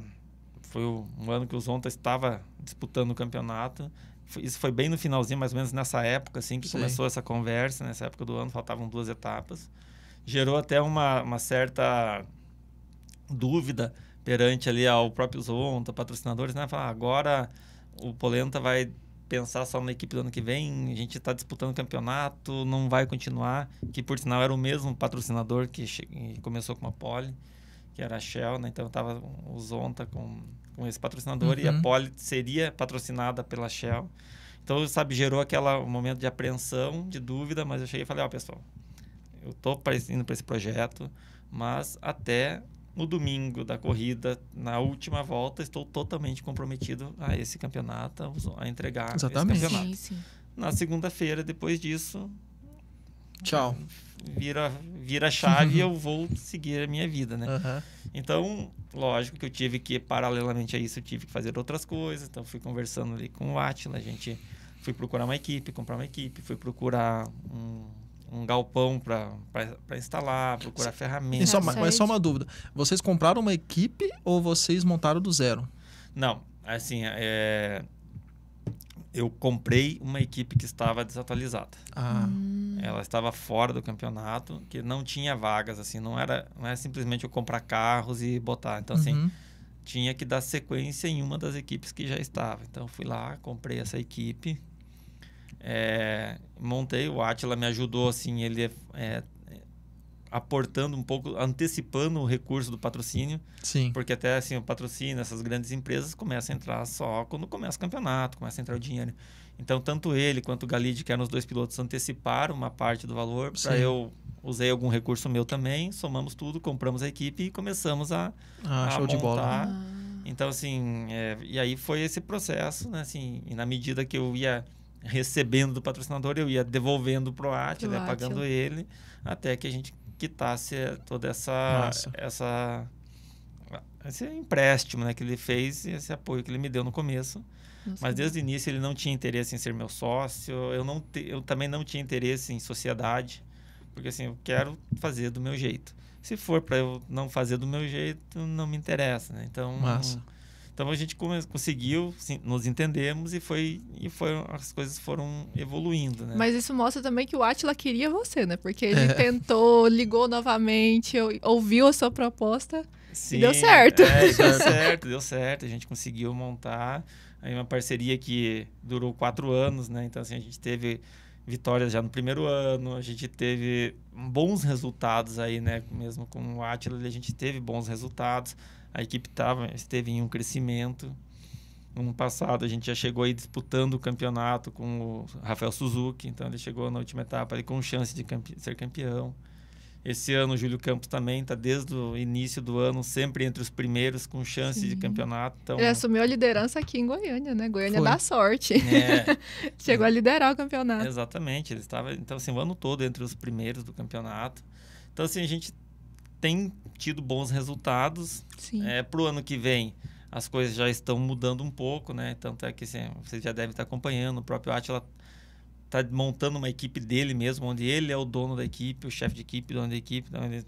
foi um ano que o Zonta estava disputando o campeonato. Isso foi bem no finalzinho, mais ou menos nessa época, assim, que Sim. começou essa conversa, nessa época do ano, faltavam duas etapas. Gerou até uma, uma certa dúvida perante ali ao próprio Zonta, patrocinadores, né? Falar, agora o Polenta vai pensar só na equipe do ano que vem, a gente está disputando o campeonato, não vai continuar, que por sinal era o mesmo patrocinador que começou com a Pole, que era a Shell, né? Então estava o Zonta com, com esse patrocinador uhum. e a uhum. Pole seria patrocinada pela Shell. Então, sabe, gerou aquele momento de apreensão, de dúvida, mas eu cheguei e falei, ó, oh, pessoal, eu estou indo para esse projeto, mas até no domingo da corrida, na última volta, estou totalmente comprometido a esse campeonato, a entregar Exatamente. esse campeonato. Sim, sim. Na segunda-feira, depois disso, tchau. Vira, vira a chave e eu vou seguir a minha vida, né? Uhum. Então, lógico que eu tive que, paralelamente a isso, eu tive que fazer outras coisas. Então, fui conversando ali com o Atila, a gente fui procurar uma equipe, comprar uma equipe, fui procurar um um galpão para instalar, procurar ferramentas. Só, mas só uma dúvida: vocês compraram uma equipe ou vocês montaram do zero? Não, assim, é, eu comprei uma equipe que estava desatualizada. Ah. Ela estava fora do campeonato, que não tinha vagas, assim, não era, não é simplesmente eu comprar carros e botar. Então, assim, uhum. tinha que dar sequência em uma das equipes que já estava. Então, fui lá, comprei essa equipe, é, montei, o Atila me ajudou, assim, ele é, aportando um pouco, antecipando o recurso do patrocínio. Sim. Porque até assim, o patrocínio, essas grandes empresas começam a entrar só quando começa o campeonato, começa a entrar o dinheiro. Então, tanto ele quanto o Galide, que eram os dois pilotos, anteciparam uma parte do valor para eu usei algum recurso meu também, somamos tudo, compramos a equipe e começamos a, ah, a show montar. De bola. Ah. Então, assim, é, e aí foi esse processo, né? Assim, e na medida que eu ia recebendo do patrocinador, eu ia devolvendo pro Atila, ia pagando ele, até que a gente quitasse toda essa essa esse empréstimo, né, que ele fez e esse apoio que ele me deu no começo. Nossa, Mas desde o início ele não tinha interesse em ser meu sócio, eu não te, eu também não tinha interesse em sociedade, porque assim, eu quero fazer do meu jeito. Se for para eu não fazer do meu jeito, não me interessa, né? Então, Massa. Então a gente conseguiu, nos entendemos e foi e foi as coisas foram evoluindo, né? Mas isso mostra também que o Atila queria você, né? Porque ele é. tentou, ligou novamente, ouviu a sua proposta sim, e deu certo. É, deu certo, deu certo. A gente conseguiu montar aí uma parceria que durou quatro anos, né? Então assim a gente teve vitórias já no primeiro ano, a gente teve bons resultados aí, né? Mesmo com o Atila, a gente teve bons resultados a equipe tava, esteve em um crescimento. No ano passado, a gente já chegou aí disputando o campeonato com o Rafael Suzuki, então ele chegou na última etapa ali com chance de campe ser campeão. Esse ano o Júlio Campos também está desde o início do ano sempre entre os primeiros com chance Sim. de campeonato. Então... Ele assumiu a liderança aqui em Goiânia, né? Goiânia Foi. dá sorte. É. Chegou a liderar o campeonato. Exatamente. Ele estava, então, assim, o ano todo entre os primeiros do campeonato. Então, assim, a gente tem tido bons resultados. Sim. É, Para o ano que vem, as coisas já estão mudando um pouco, né? Tanto é que assim, você já deve estar acompanhando. O próprio Atila está montando uma equipe dele mesmo, onde ele é o dono da equipe, o chefe de equipe, dono da equipe. Então ele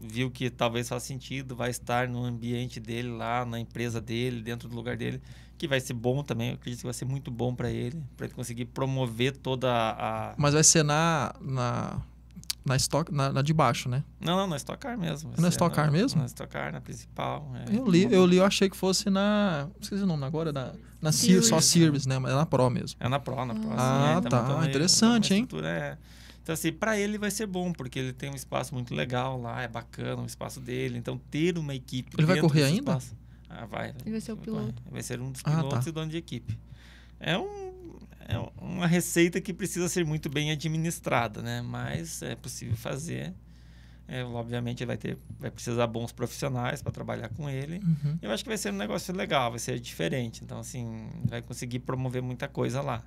viu que talvez faça sentido, vai estar no ambiente dele lá, na empresa dele, dentro do lugar dele, que vai ser bom também. Eu acredito que vai ser muito bom para ele, para ele conseguir promover toda a. Mas vai ser na, na Na, stock, na, na de baixo, né? Não, não, na Stock Car mesmo. É na Stock Car mesmo? Na Stock Car, na principal. é. Eu li, eu li, eu achei que fosse na. Esqueci o nome agora, na, na Series, só Series, né? Mas é na Pro mesmo. É na Pro, na Pro. Ah, assim, é, tá, montando aí interessante, uma hein? é. Então, assim, pra ele vai ser bom, porque ele tem um espaço muito legal lá, é bacana o espaço dele. Então, ter uma equipe. Ele vai correr ainda? espaço- Ah, vai. Ele vai ser o piloto. Vai ser um dos Ah, pilotos tá. e dono de equipe. É, um, é uma receita que precisa ser muito bem administrada, né? Mas é possível fazer. É, obviamente, vai, ter, vai precisar bons profissionais para trabalhar com ele. Uhum. Eu acho que vai ser um negócio legal, vai ser diferente. Então, assim, vai conseguir promover muita coisa lá.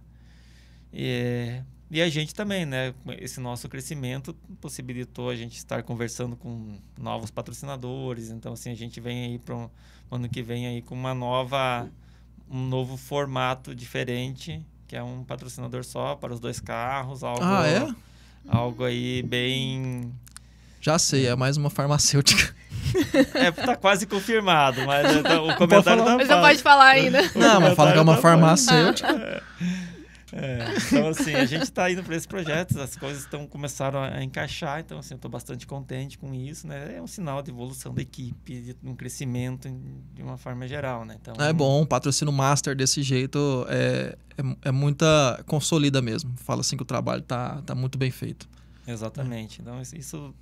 E, e a gente também, né? Esse nosso crescimento possibilitou a gente estar conversando com novos patrocinadores. Então, assim, a gente vem aí para um ano que vem aí com uma nova, um novo formato diferente, que é um patrocinador só para os dois carros. Algo, Ah, é? Algo aí bem Já sei, é mais uma farmacêutica. É, tá quase confirmado, mas o comentário falar. tá Mas não pode falar ainda. Não, mas fala que é uma tá farmacêutica. É, então, assim, a gente está indo para esse projeto, as coisas estão começaram a encaixar, então, assim, eu estou bastante contente com isso, né? É um sinal de evolução da equipe, de um crescimento de uma forma geral, né? Então, É bom, um patrocínio master desse jeito é, é, é muita. consolida mesmo. Fala assim que o trabalho tá, tá muito bem feito. Exatamente. Então, isso-.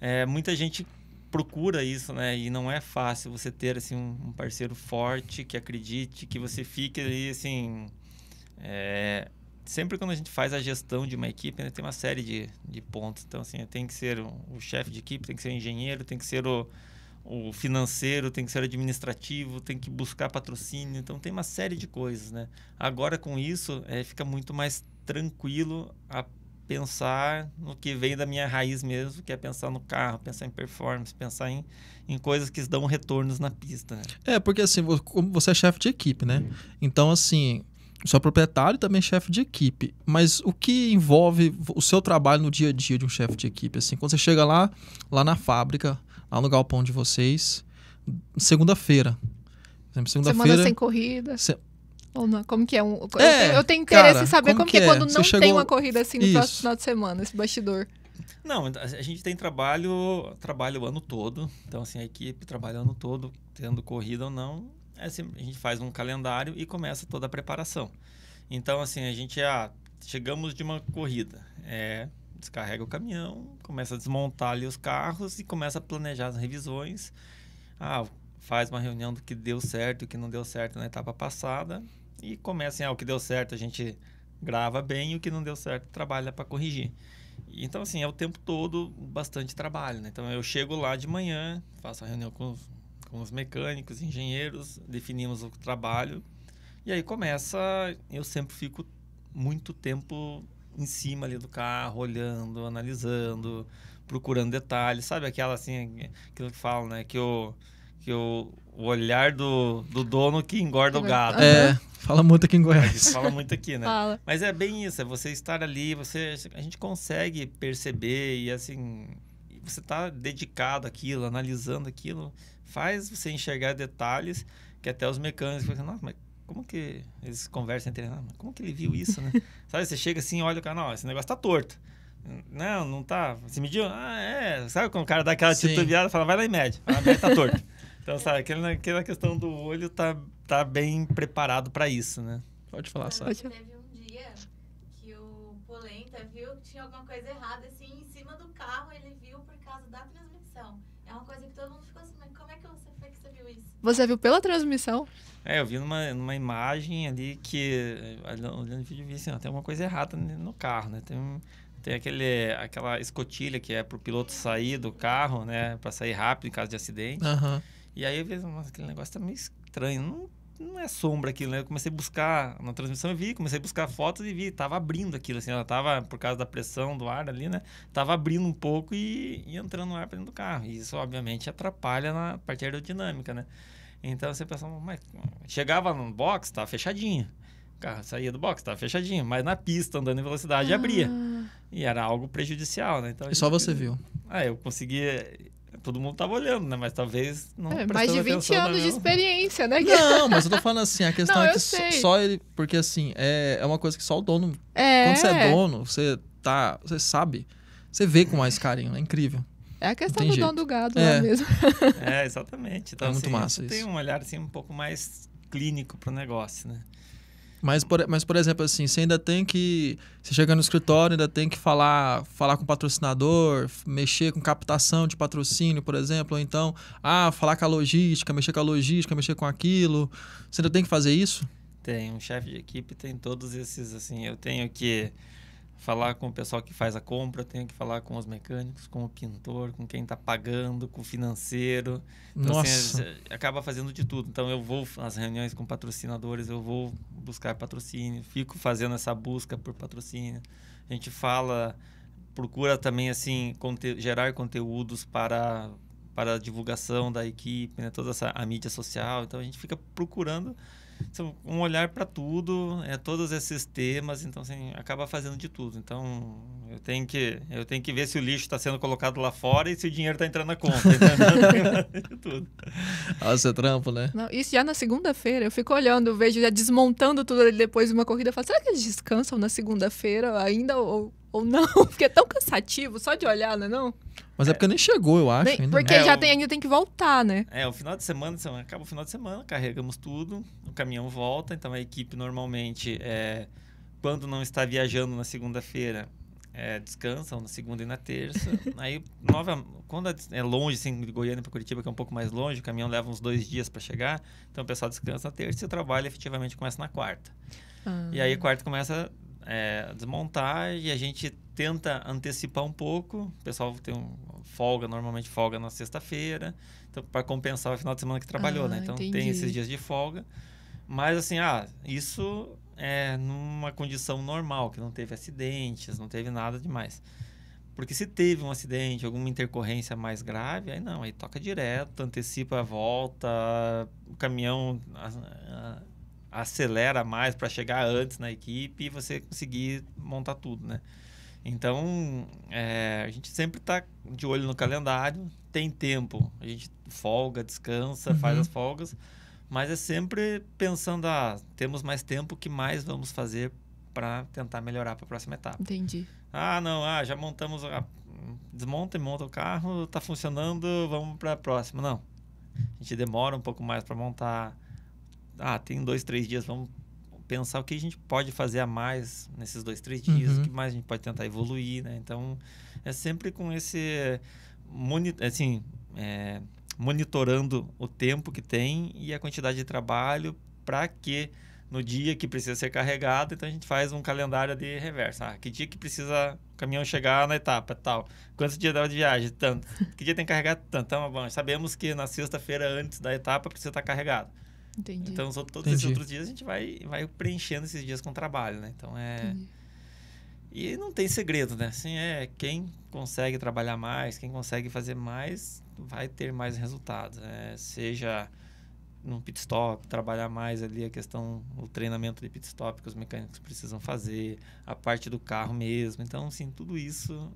É, muita gente procura isso, né? E não é fácil você ter assim, um um parceiro forte que acredite, que você fique ali, assim. É, sempre quando a gente faz a gestão de uma equipe, né, tem uma série de, de pontos. Então, assim, tem que ser o, o chefe de equipe, tem que ser o engenheiro, tem que ser o, o financeiro, tem que ser o administrativo, tem que buscar patrocínio. Então, tem uma série de coisas, né? Agora, com isso, é, fica muito mais tranquilo a pensar no que vem da minha raiz mesmo, que é pensar no carro, pensar em performance, pensar em, em coisas que dão retornos na pista. Né? É, porque assim, você é chefe de equipe, né? Então, assim, o seu proprietário também é chefe de equipe. Mas o que envolve o seu trabalho no dia a dia de um chefe de equipe? Assim, quando você chega lá, lá na fábrica, lá no galpão de vocês, segunda-feira. Por exemplo, Semana Segunda-feira. sem corrida. Se- Ou não? Como que é? Um, eu É, tenho- eu tenho interesse cara, em saber como como, que é é? quando Você não chegou- tem uma corrida assim no próximo Isso. final de semana, esse bastidor. Não, a gente tem trabalho, trabalho o ano todo. Então, assim, a equipe trabalha o ano todo, tendo corrida ou não. É sempre, a gente faz um calendário e começa toda a preparação. Então, assim, a gente ah, chegamos de uma corrida, é, descarrega o caminhão, começa a desmontar ali os carros e começa a planejar as revisões. Ah, faz uma reunião do que deu certo e o que não deu certo na etapa passada e começa, assim, ah, o que deu certo a gente grava bem e o que não deu certo trabalha para corrigir. Então, assim, é o tempo todo bastante trabalho, né? Então, eu chego lá de manhã, faço a reunião com os, com os mecânicos, engenheiros, definimos o trabalho. E aí começa... Eu sempre fico muito tempo em cima ali do carro, olhando, analisando, procurando detalhes. Sabe aquela, assim, aquilo que falam, né? Que o, que o, o olhar do, do dono que engorda o gado. É, fala muito aqui em Goiás. fala muito aqui, né? Fala. Mas é bem isso, é você estar ali, você a gente consegue perceber e assim, você tá dedicado àquilo, analisando aquilo, faz você enxergar detalhes que até os mecânicos ficam, nossa, mas como que eles conversam entre eles? "Ah, mas Como que ele viu isso, né? Sabe, você chega assim, olha o cara, não, esse negócio tá torto. Não, não tá. Você mediu? Ah, é. Sabe quando o cara dá aquela Sim. titubeada e fala, vai lá e mede. Ah, mede tá torto. Então, sabe, aquela, aquela questão do olho tá, tá bem preparado para isso, né? Pode falar, Pode sabe? falar. Teve um dia que o Polenta viu que tinha alguma coisa errada assim em cima do carro, ele viu por causa da transmissão. É uma coisa que todo mundo ficou assim, mas como é que você foi que você viu isso? Você viu pela transmissão? É, eu vi numa, numa imagem ali que, olhando o vídeo, eu vi assim, ó, tem alguma coisa errada no carro, né? Tem, tem aquele, aquela escotilha que é pro piloto sair do carro, né? Pra sair rápido em caso de acidente. Aham. E aí eu vi, nossa, aquele negócio tá meio estranho. Não, não é sombra aquilo, né? Eu comecei a buscar, na transmissão eu vi, comecei a buscar fotos e vi, tava abrindo aquilo, assim, ela tava, por causa da pressão do ar ali, né? Tava abrindo um pouco e, e entrando no ar pra dentro do carro. E isso, obviamente, atrapalha na parte aerodinâmica, né? Então você pensa, mas chegava no box, tava fechadinho. O carro saía do box, tava fechadinho. Mas na pista, andando em velocidade, abria. Ah, E era algo prejudicial, né? Então, E só você viu. Ah, eu conseguia... Todo mundo tava olhando, né? Mas talvez não é, mais de prestando 20 atenção, anos de experiência, né? Não, mas eu tô falando assim, a questão Não, é que só- só ele. Porque assim, é, é uma coisa que só o dono. É. Quando você é dono, você tá. Você sabe. você vê com mais carinho, é incrível. É a questão do jeito. dom do gado É. lá mesmo. É, exatamente. Então, É muito assim, massa você tem isso. um olhar assim um pouco mais clínico para o negócio, né? Mas por, mas, por exemplo, assim, você ainda tem que. Você chega no escritório, ainda tem que falar, falar com o patrocinador, mexer com captação de patrocínio, por exemplo, ou então, ah, falar com a logística, mexer com a logística, mexer com aquilo. Você ainda tem que fazer isso? Tem um chefe de equipe, tem todos esses assim. Eu tenho que falar com o pessoal que faz a compra, tenho que falar com os mecânicos, com o pintor, com quem está pagando, com o financeiro. Então, assim, Nossa. a- acaba fazendo de tudo. Então, eu vou nas reuniões com patrocinadores, eu vou buscar patrocínio, fico fazendo essa busca por patrocínio. A gente fala, procura também, assim, conte- gerar conteúdos para, para a divulgação da equipe, né? toda essa a mídia social. Então, a gente fica procurando um olhar para tudo, é todos esses temas, então assim, acaba fazendo de tudo. Então, eu tenho que eu tenho que ver se o lixo está sendo colocado lá fora e se o dinheiro está entrando na conta, tudo. Nossa, é trampo, né? Não, isso já na segunda-feira. Eu fico olhando, eu vejo já desmontando tudo ali depois de uma corrida. Eu falo, será que eles descansam na segunda-feira ainda ou, ou não? Porque é tão cansativo só de olhar, não é não? Mas é porque nem chegou, eu acho. Nem- ainda. porque É, já o- tem, ainda tem que voltar, né? É, o final de semana, acaba o final de semana, carregamos tudo, o caminhão volta, então a equipe normalmente, é, quando não está viajando na segunda-feira, é, descansam na segunda e na terça. Aí, nova, quando é longe, assim, de Goiânia para Curitiba, que é um pouco mais longe, o caminhão leva uns dois dias para chegar, então o pessoal descansa na terça e o trabalho efetivamente começa na quarta. Ah. E aí a quarta começa é, a desmontar e a gente tenta antecipar um pouco. O pessoal tem um folga, normalmente folga na sexta-feira, então para compensar o final de semana que trabalhou, Ah, né? Então tem entendi. esses dias de folga. Mas assim, ah, isso é numa condição normal, que não teve acidentes, não teve nada demais. Porque se teve um acidente, alguma intercorrência mais grave, aí não, aí toca direto, antecipa a volta, o caminhão a- a- acelera mais para chegar antes na equipe e você conseguir montar tudo, né? Então, é, a gente sempre está de olho no calendário, tem tempo, a gente folga, descansa, faz Uhum. as folgas, mas é sempre pensando, ah, temos mais tempo, o que mais vamos fazer para tentar melhorar para a próxima etapa? Entendi. Ah, não, ah, já montamos, a, desmonta e monta o carro, está funcionando, vamos para a próxima. Não, a gente demora um pouco mais para montar. Ah, tem dois, três dias, vamos pensar o que a gente pode fazer a mais nesses dois, três dias, Uhum. o que mais a gente pode tentar evoluir, né? Então, é sempre com esse, assim, é, monitorando o tempo que tem e a quantidade de trabalho para que no dia que precisa ser carregado, então a gente faz um calendário de reverso. Ah, que dia que precisa o caminhão chegar na etapa tal? Quantos dias dá de viagem? Tanto. Que dia tem que carregar? Tanto. Então, bom, sabemos que na sexta-feira antes da etapa precisa estar carregado. Entendi. Então, os outros- todos esses Entendi. outros dias a gente vai, vai preenchendo esses dias com trabalho, né? Então, é... Entendi. E não tem segredo, né? Assim, é quem consegue trabalhar mais, quem consegue fazer mais, vai ter mais resultados. né? seja no pit stop, trabalhar mais ali a questão, o treinamento de pit stop que os mecânicos precisam fazer, a parte do carro mesmo. Então, assim, tudo isso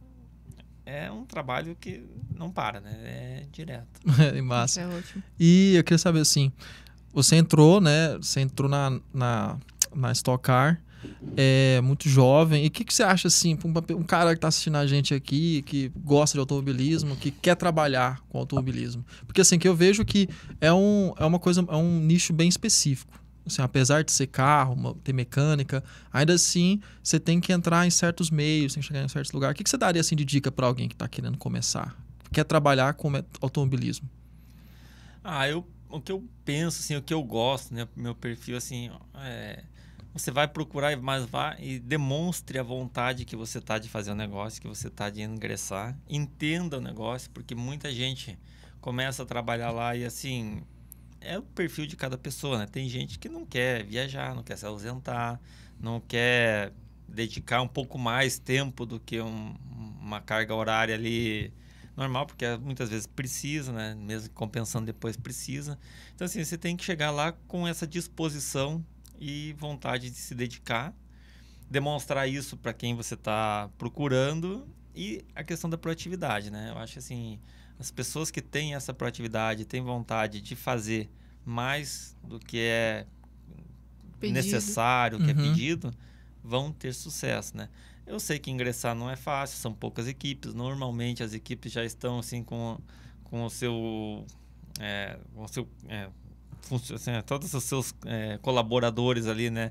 é um trabalho que não para, né? É direto. É massa. Isso é ótimo. E eu queria saber assim, você entrou, né? Você entrou na, na, na Stock Car, é muito jovem. E o que, que você acha assim, um, um cara que tá assistindo a gente aqui, que gosta de automobilismo, que quer trabalhar com automobilismo? Porque assim, que eu vejo que é, um, é uma coisa, é um nicho bem específico. Assim, apesar de ser carro, ter mecânica, ainda assim você tem que entrar em certos meios, tem que chegar em certos lugares. O que, que você daria assim de dica para alguém que tá querendo começar? Quer trabalhar com automobilismo? Ah, eu, o que eu penso, assim, o que eu gosto, né? Meu perfil, assim, é, você vai procurar, mas vá e demonstre a vontade que você tá de fazer o negócio, que você tá de ingressar. Entenda o negócio, porque muita gente começa a trabalhar lá e, assim, é o perfil de cada pessoa, né? Tem gente que não quer viajar, não quer se ausentar, não quer dedicar um pouco mais tempo do que um- uma carga horária ali normal, porque muitas vezes precisa, né? Mesmo compensando depois precisa. Então, assim, você tem que chegar lá com essa disposição e vontade de se dedicar, demonstrar isso para quem você está procurando e a questão da proatividade, né? Eu acho assim, as pessoas que têm essa proatividade, têm vontade de fazer mais do que é Pedido. necessário, que é Uhum. pedido, vão ter sucesso, né? Eu sei que ingressar não é fácil, são poucas equipes. Normalmente as equipes já estão assim com, com o seu. É, com o seu é, assim, é, todos os seus é, colaboradores ali, né?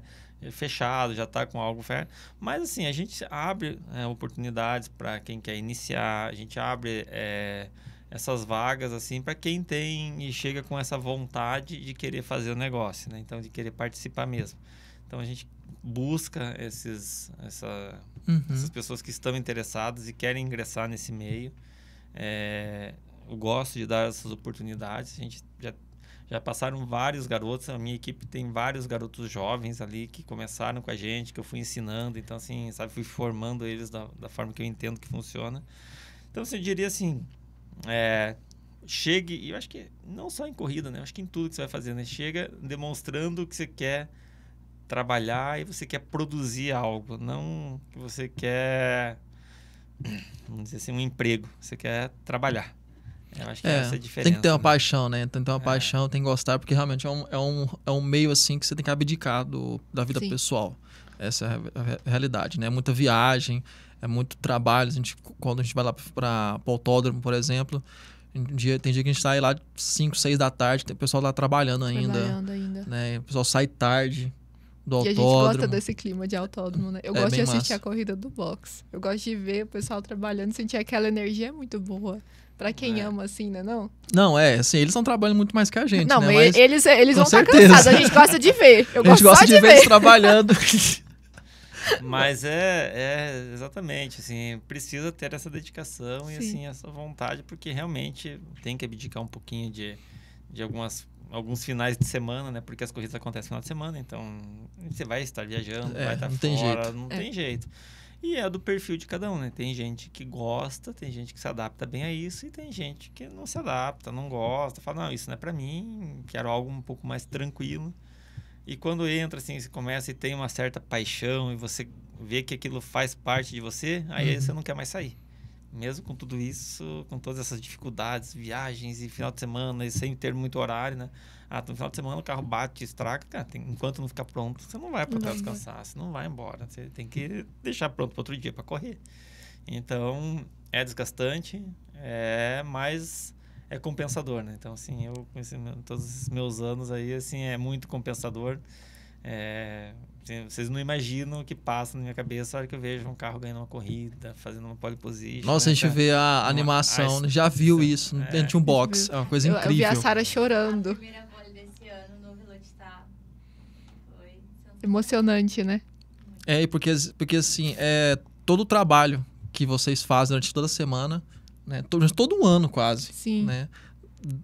Fechado, já está com algo fértil. Mas assim, a gente abre é, oportunidades para quem quer iniciar, a gente abre é, essas vagas assim para quem tem e chega com essa vontade de querer fazer o negócio, né? Então de querer participar mesmo. Então a gente busca esses, essa, Uhum. essas pessoas que estão interessadas e querem ingressar nesse meio. É, eu gosto de dar essas oportunidades. A gente já, já passaram vários garotos. A minha equipe tem vários garotos jovens ali que começaram com a gente, que eu fui ensinando. Então, assim, sabe, fui formando eles da, da forma que eu entendo que funciona. Então, assim, eu diria assim, é, chegue, e eu acho que não só em corrida, né? Eu acho que em tudo que você vai fazer, né? Chega demonstrando que você quer trabalhar e você quer produzir algo, não que você quer, vamos dizer assim, um emprego. Você quer trabalhar. Eu acho que É, essa é a diferença. tem que ter uma né? paixão, né? Tem que ter uma É. paixão, tem que gostar, porque realmente é um, é um, é um meio assim que você tem que abdicar do, da vida Sim. pessoal. Essa é a re- a realidade, né? É muita viagem, é muito trabalho. A gente, quando a gente vai lá para o autódromo, por exemplo, um dia, tem dia que a gente sai lá 5, 6 da tarde, tem o pessoal lá trabalhando ainda. Trabalhando ainda. Né? O pessoal sai tarde do E a gente autódromo. gosta desse clima de autódromo, né? Eu É gosto de assistir massa. a corrida do box. Eu gosto de ver o pessoal trabalhando, sentir aquela energia é muito boa. Pra quem É. ama, assim, né? Não, Não, é, assim, eles estão trabalhando muito mais que a gente, não né? mas eles, eles vão estar certeza. cansados. A gente gosta de ver. Eu a gente gosto gosta só de de ver eles trabalhando. Mas é, é exatamente assim, precisa ter essa dedicação e Sim. assim essa vontade, porque realmente tem que abdicar um pouquinho de, de algumas alguns finais de semana, né? Porque as corridas acontecem no final de semana, então você vai estar viajando, É, vai estar não tem fora, jeito. não É. tem jeito. E é do perfil de cada um, né? Tem gente que gosta, tem gente que se adapta bem a isso e tem gente que não se adapta, não gosta, fala, não, isso não é pra mim, quero algo um pouco mais tranquilo. E quando entra, assim, você começa e tem uma certa paixão e você vê que aquilo faz parte de você, aí Uhum. você não quer mais sair. Mesmo com tudo isso, com todas essas dificuldades, viagens e final de semana, e sem ter muito horário, né? Ah, no final de semana o carro bate, estraga, cara, tem- enquanto não ficar pronto, você não vai para descansar, você não vai embora. Você tem que deixar pronto para outro dia para correr. Então, é desgastante, é, mas é compensador, né? Então, assim, eu com todos esses meus anos aí, assim, é muito compensador. É, vocês não imaginam o que passa na minha cabeça a hora que eu vejo um carro ganhando uma corrida, fazendo uma pole position. Nossa, a né, gente cara? vê a Uma- animação, a né? já viu isso é. dentro de um box. É uma coisa Eu, eu vi incrível. a Sara A chorando. primeira vole desse ano no Velocitar foi sensacional. Emocionante, né? É, e porque, porque assim, é todo o trabalho que vocês fazem durante toda a semana, né? Todo, todo um ano quase, Sim. né?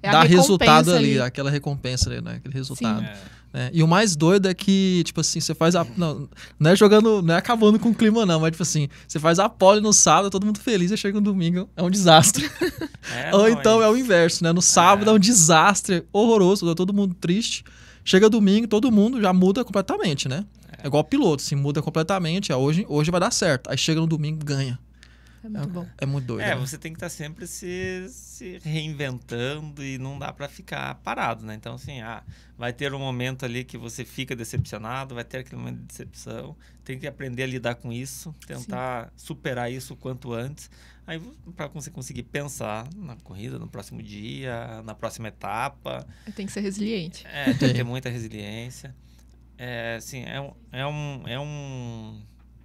É recompensa resultado ali, ali. aquela recompensa ali, né? Aquele resultado. É. né? E o mais doido é que, tipo assim, você faz a. Não, não é jogando, não é acabando com o clima, não, mas tipo assim, você faz a pole no sábado, todo mundo feliz, e chega no domingo, é um desastre. É, Ou não, então é é o inverso, né? No sábado é, um desastre horroroso, tá todo mundo triste. Chega domingo, todo mundo já muda completamente, né? É, igual piloto, assim, muda completamente. É, hoje, hoje vai dar certo. Aí chega no domingo, ganha. É muito bom. É muito doido. É, né? você tem que estar sempre se, se reinventando e não dá para ficar parado, né? Então, assim, ah, vai ter um momento ali que você fica decepcionado, vai ter aquele momento de decepção, tem que aprender a lidar com isso, tentar superar isso o quanto antes, aí para você conseguir pensar na corrida, no próximo dia, na próxima etapa, Tem que ser resiliente. é, tem que ter muita resiliência. É, assim, é um, é um, é um,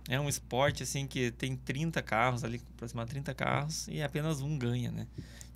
é um esporte, assim, que tem 30 carros ali, aproximadamente 30 carros, e apenas um ganha, né?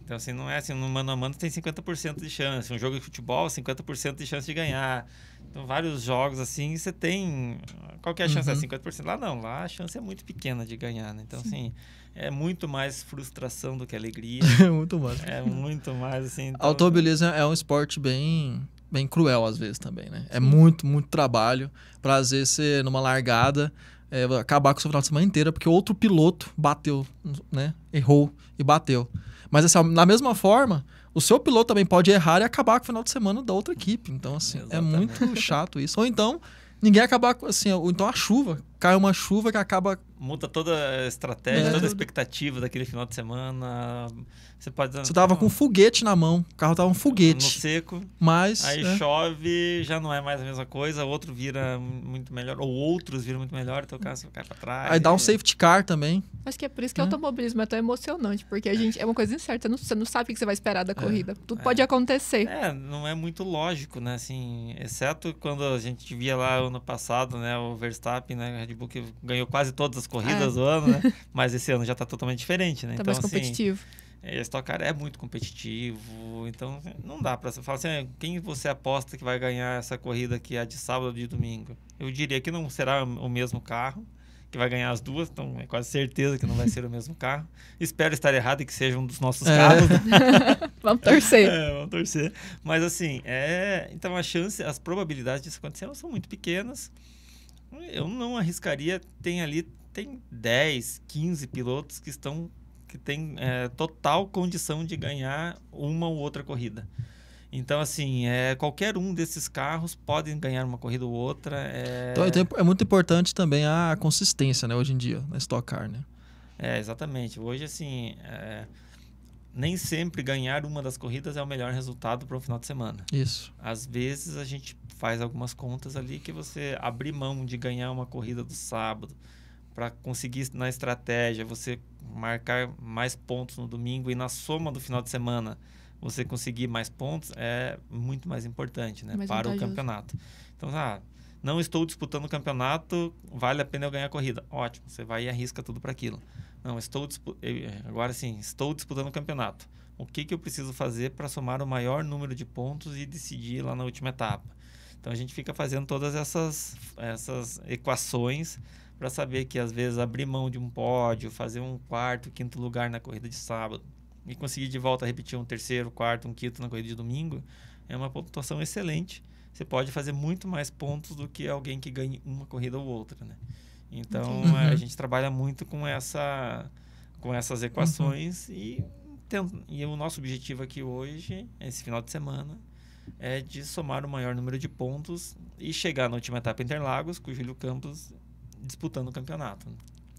Então, assim, não é assim, no mano a mano tem 50% de chance. Um jogo de futebol, 50% de chance de ganhar. Então, vários jogos, assim, você tem... Qual que é a chance? Uhum. É 50%? Lá não, lá a chance é muito pequena de ganhar, né? Então, assim, é muito mais frustração do que alegria. É muito bom. é muito mais, assim... então- Automobilismo é um esporte bem, bem cruel às vezes também, né? É muito, muito trabalho pra às vezes você numa largada é, acabar com o seu final de semana inteira porque outro piloto bateu, né? Errou e bateu. Mas assim, na mesma forma, o seu piloto também pode errar e acabar com o final de semana da outra equipe. Então, assim, é Exatamente. muito chato isso. Ou então, ninguém acabar com, assim, ou então a chuva cai uma chuva que acaba. Muda toda a estratégia, É. toda a expectativa daquele final de semana. Você pode Você tava com um foguete na mão. O carro tava um no foguete. seco, Mas. aí é, chove, já não é mais a mesma coisa, outro vira muito melhor, ou outros viram muito melhor, então o carro cai pra trás. Aí dá um e- safety car também. Acho que é por isso que É. o automobilismo é tão emocionante, porque a gente é uma coisa incerta, não- você não sabe o que você vai esperar da corrida. Tudo É. pode acontecer. É, não é muito lógico, né? Assim, exceto quando a gente via lá ano passado, né? O Verstappen, né? Bull que ganhou quase todas as corridas É. do ano, né? Mas esse ano já tá totalmente diferente, né? Tá então, mais assim, competitivo. é, Stock Car é muito competitivo, então não dá pra você falar assim, "Ah, quem você aposta que vai ganhar essa corrida que é de sábado ou de domingo? Eu diria que não será o mesmo carro que vai ganhar as duas, então é quase certeza que não vai ser o mesmo carro. Espero estar errado e que seja um dos nossos É. carros, né? Vamos torcer. É, vamos torcer. Mas assim, é. Então a chance, as probabilidades disso acontecer são muito pequenas. Eu não arriscaria. Tem ali, tem 10, 15 pilotos que estão. que têm é, total condição de ganhar uma ou outra corrida. Então, assim, é, qualquer um desses carros podem ganhar uma corrida ou outra. É, Então, então é muito importante também a consistência, né, hoje em dia, na Stock Car, né? É, exatamente. Hoje, assim, é, nem sempre ganhar uma das corridas é o melhor resultado para um final de semana. Isso. Às vezes a gente faz algumas contas ali que você abrir mão de ganhar uma corrida do sábado para conseguir na estratégia você marcar mais pontos no domingo e na soma do final de semana você conseguir mais pontos é muito mais importante, né, Mais para o vantajoso. campeonato. Então, ah, não estou disputando o campeonato, vale a pena eu ganhar a corrida. Ótimo, você vai e arrisca tudo para aquilo. Não, estou dispu- eh, agora sim, estou disputando o campeonato. O que, que eu preciso fazer para somar o maior número de pontos e decidir lá na última etapa? Então a gente fica fazendo todas essas, essas equações para saber que às vezes abrir mão de um pódio, fazer um quarto, quinto lugar na corrida de sábado e conseguir de volta repetir um terceiro, quarto, um quinto na corrida de domingo é uma pontuação excelente. Você pode fazer muito mais pontos do que alguém que ganhe uma corrida ou outra, né? Então a Uhum. gente trabalha muito com essa com essas equações e, tem- e o nosso objetivo aqui hoje, esse final de semana, é de somar o maior número de pontos e chegar na última etapa Interlagos com o Júlio Campos disputando o campeonato.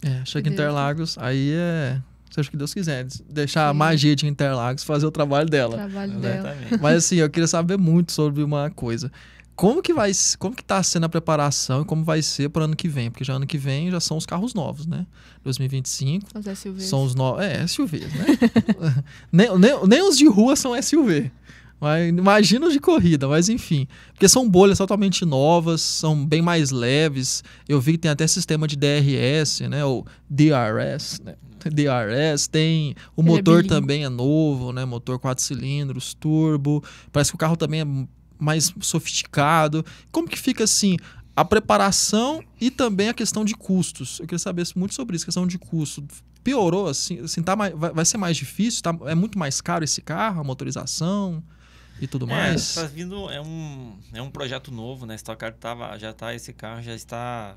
É, chega. Interlagos, aí é. Seja o que Deus quiser. Deixar a Sim. magia de Interlagos fazer o trabalho O dela. trabalho dela. Mas assim, eu queria saber muito sobre uma coisa. Como que vai, como que tá sendo a preparação e como vai ser para ano que vem? Porque já ano que vem já são os carros novos, né? 2025 Os SUVs. são os novos, é, SUVs, né? nem, nem, nem os de rua são SUV. Mas imagina os de corrida, mas enfim. Porque são bolhas totalmente novas, são bem mais leves. Eu vi que tem até sistema de DRS, né? Ou DRS, né? DRS, tem. O Ele é motor bilíngue. também é novo, né? Motor 4 cilindros, turbo. Parece que o carro também é mais sofisticado. Como que fica assim? A preparação e também a questão de custos. Eu queria saber muito sobre isso, questão de custo. Piorou, assim, assim tá mais, vai, vai ser mais difícil? Tá, é muito mais caro esse carro, a motorização e tudo mais? É, tá vindo, é um, é um projeto novo, né? Stock Car tava, já tá, esse carro já está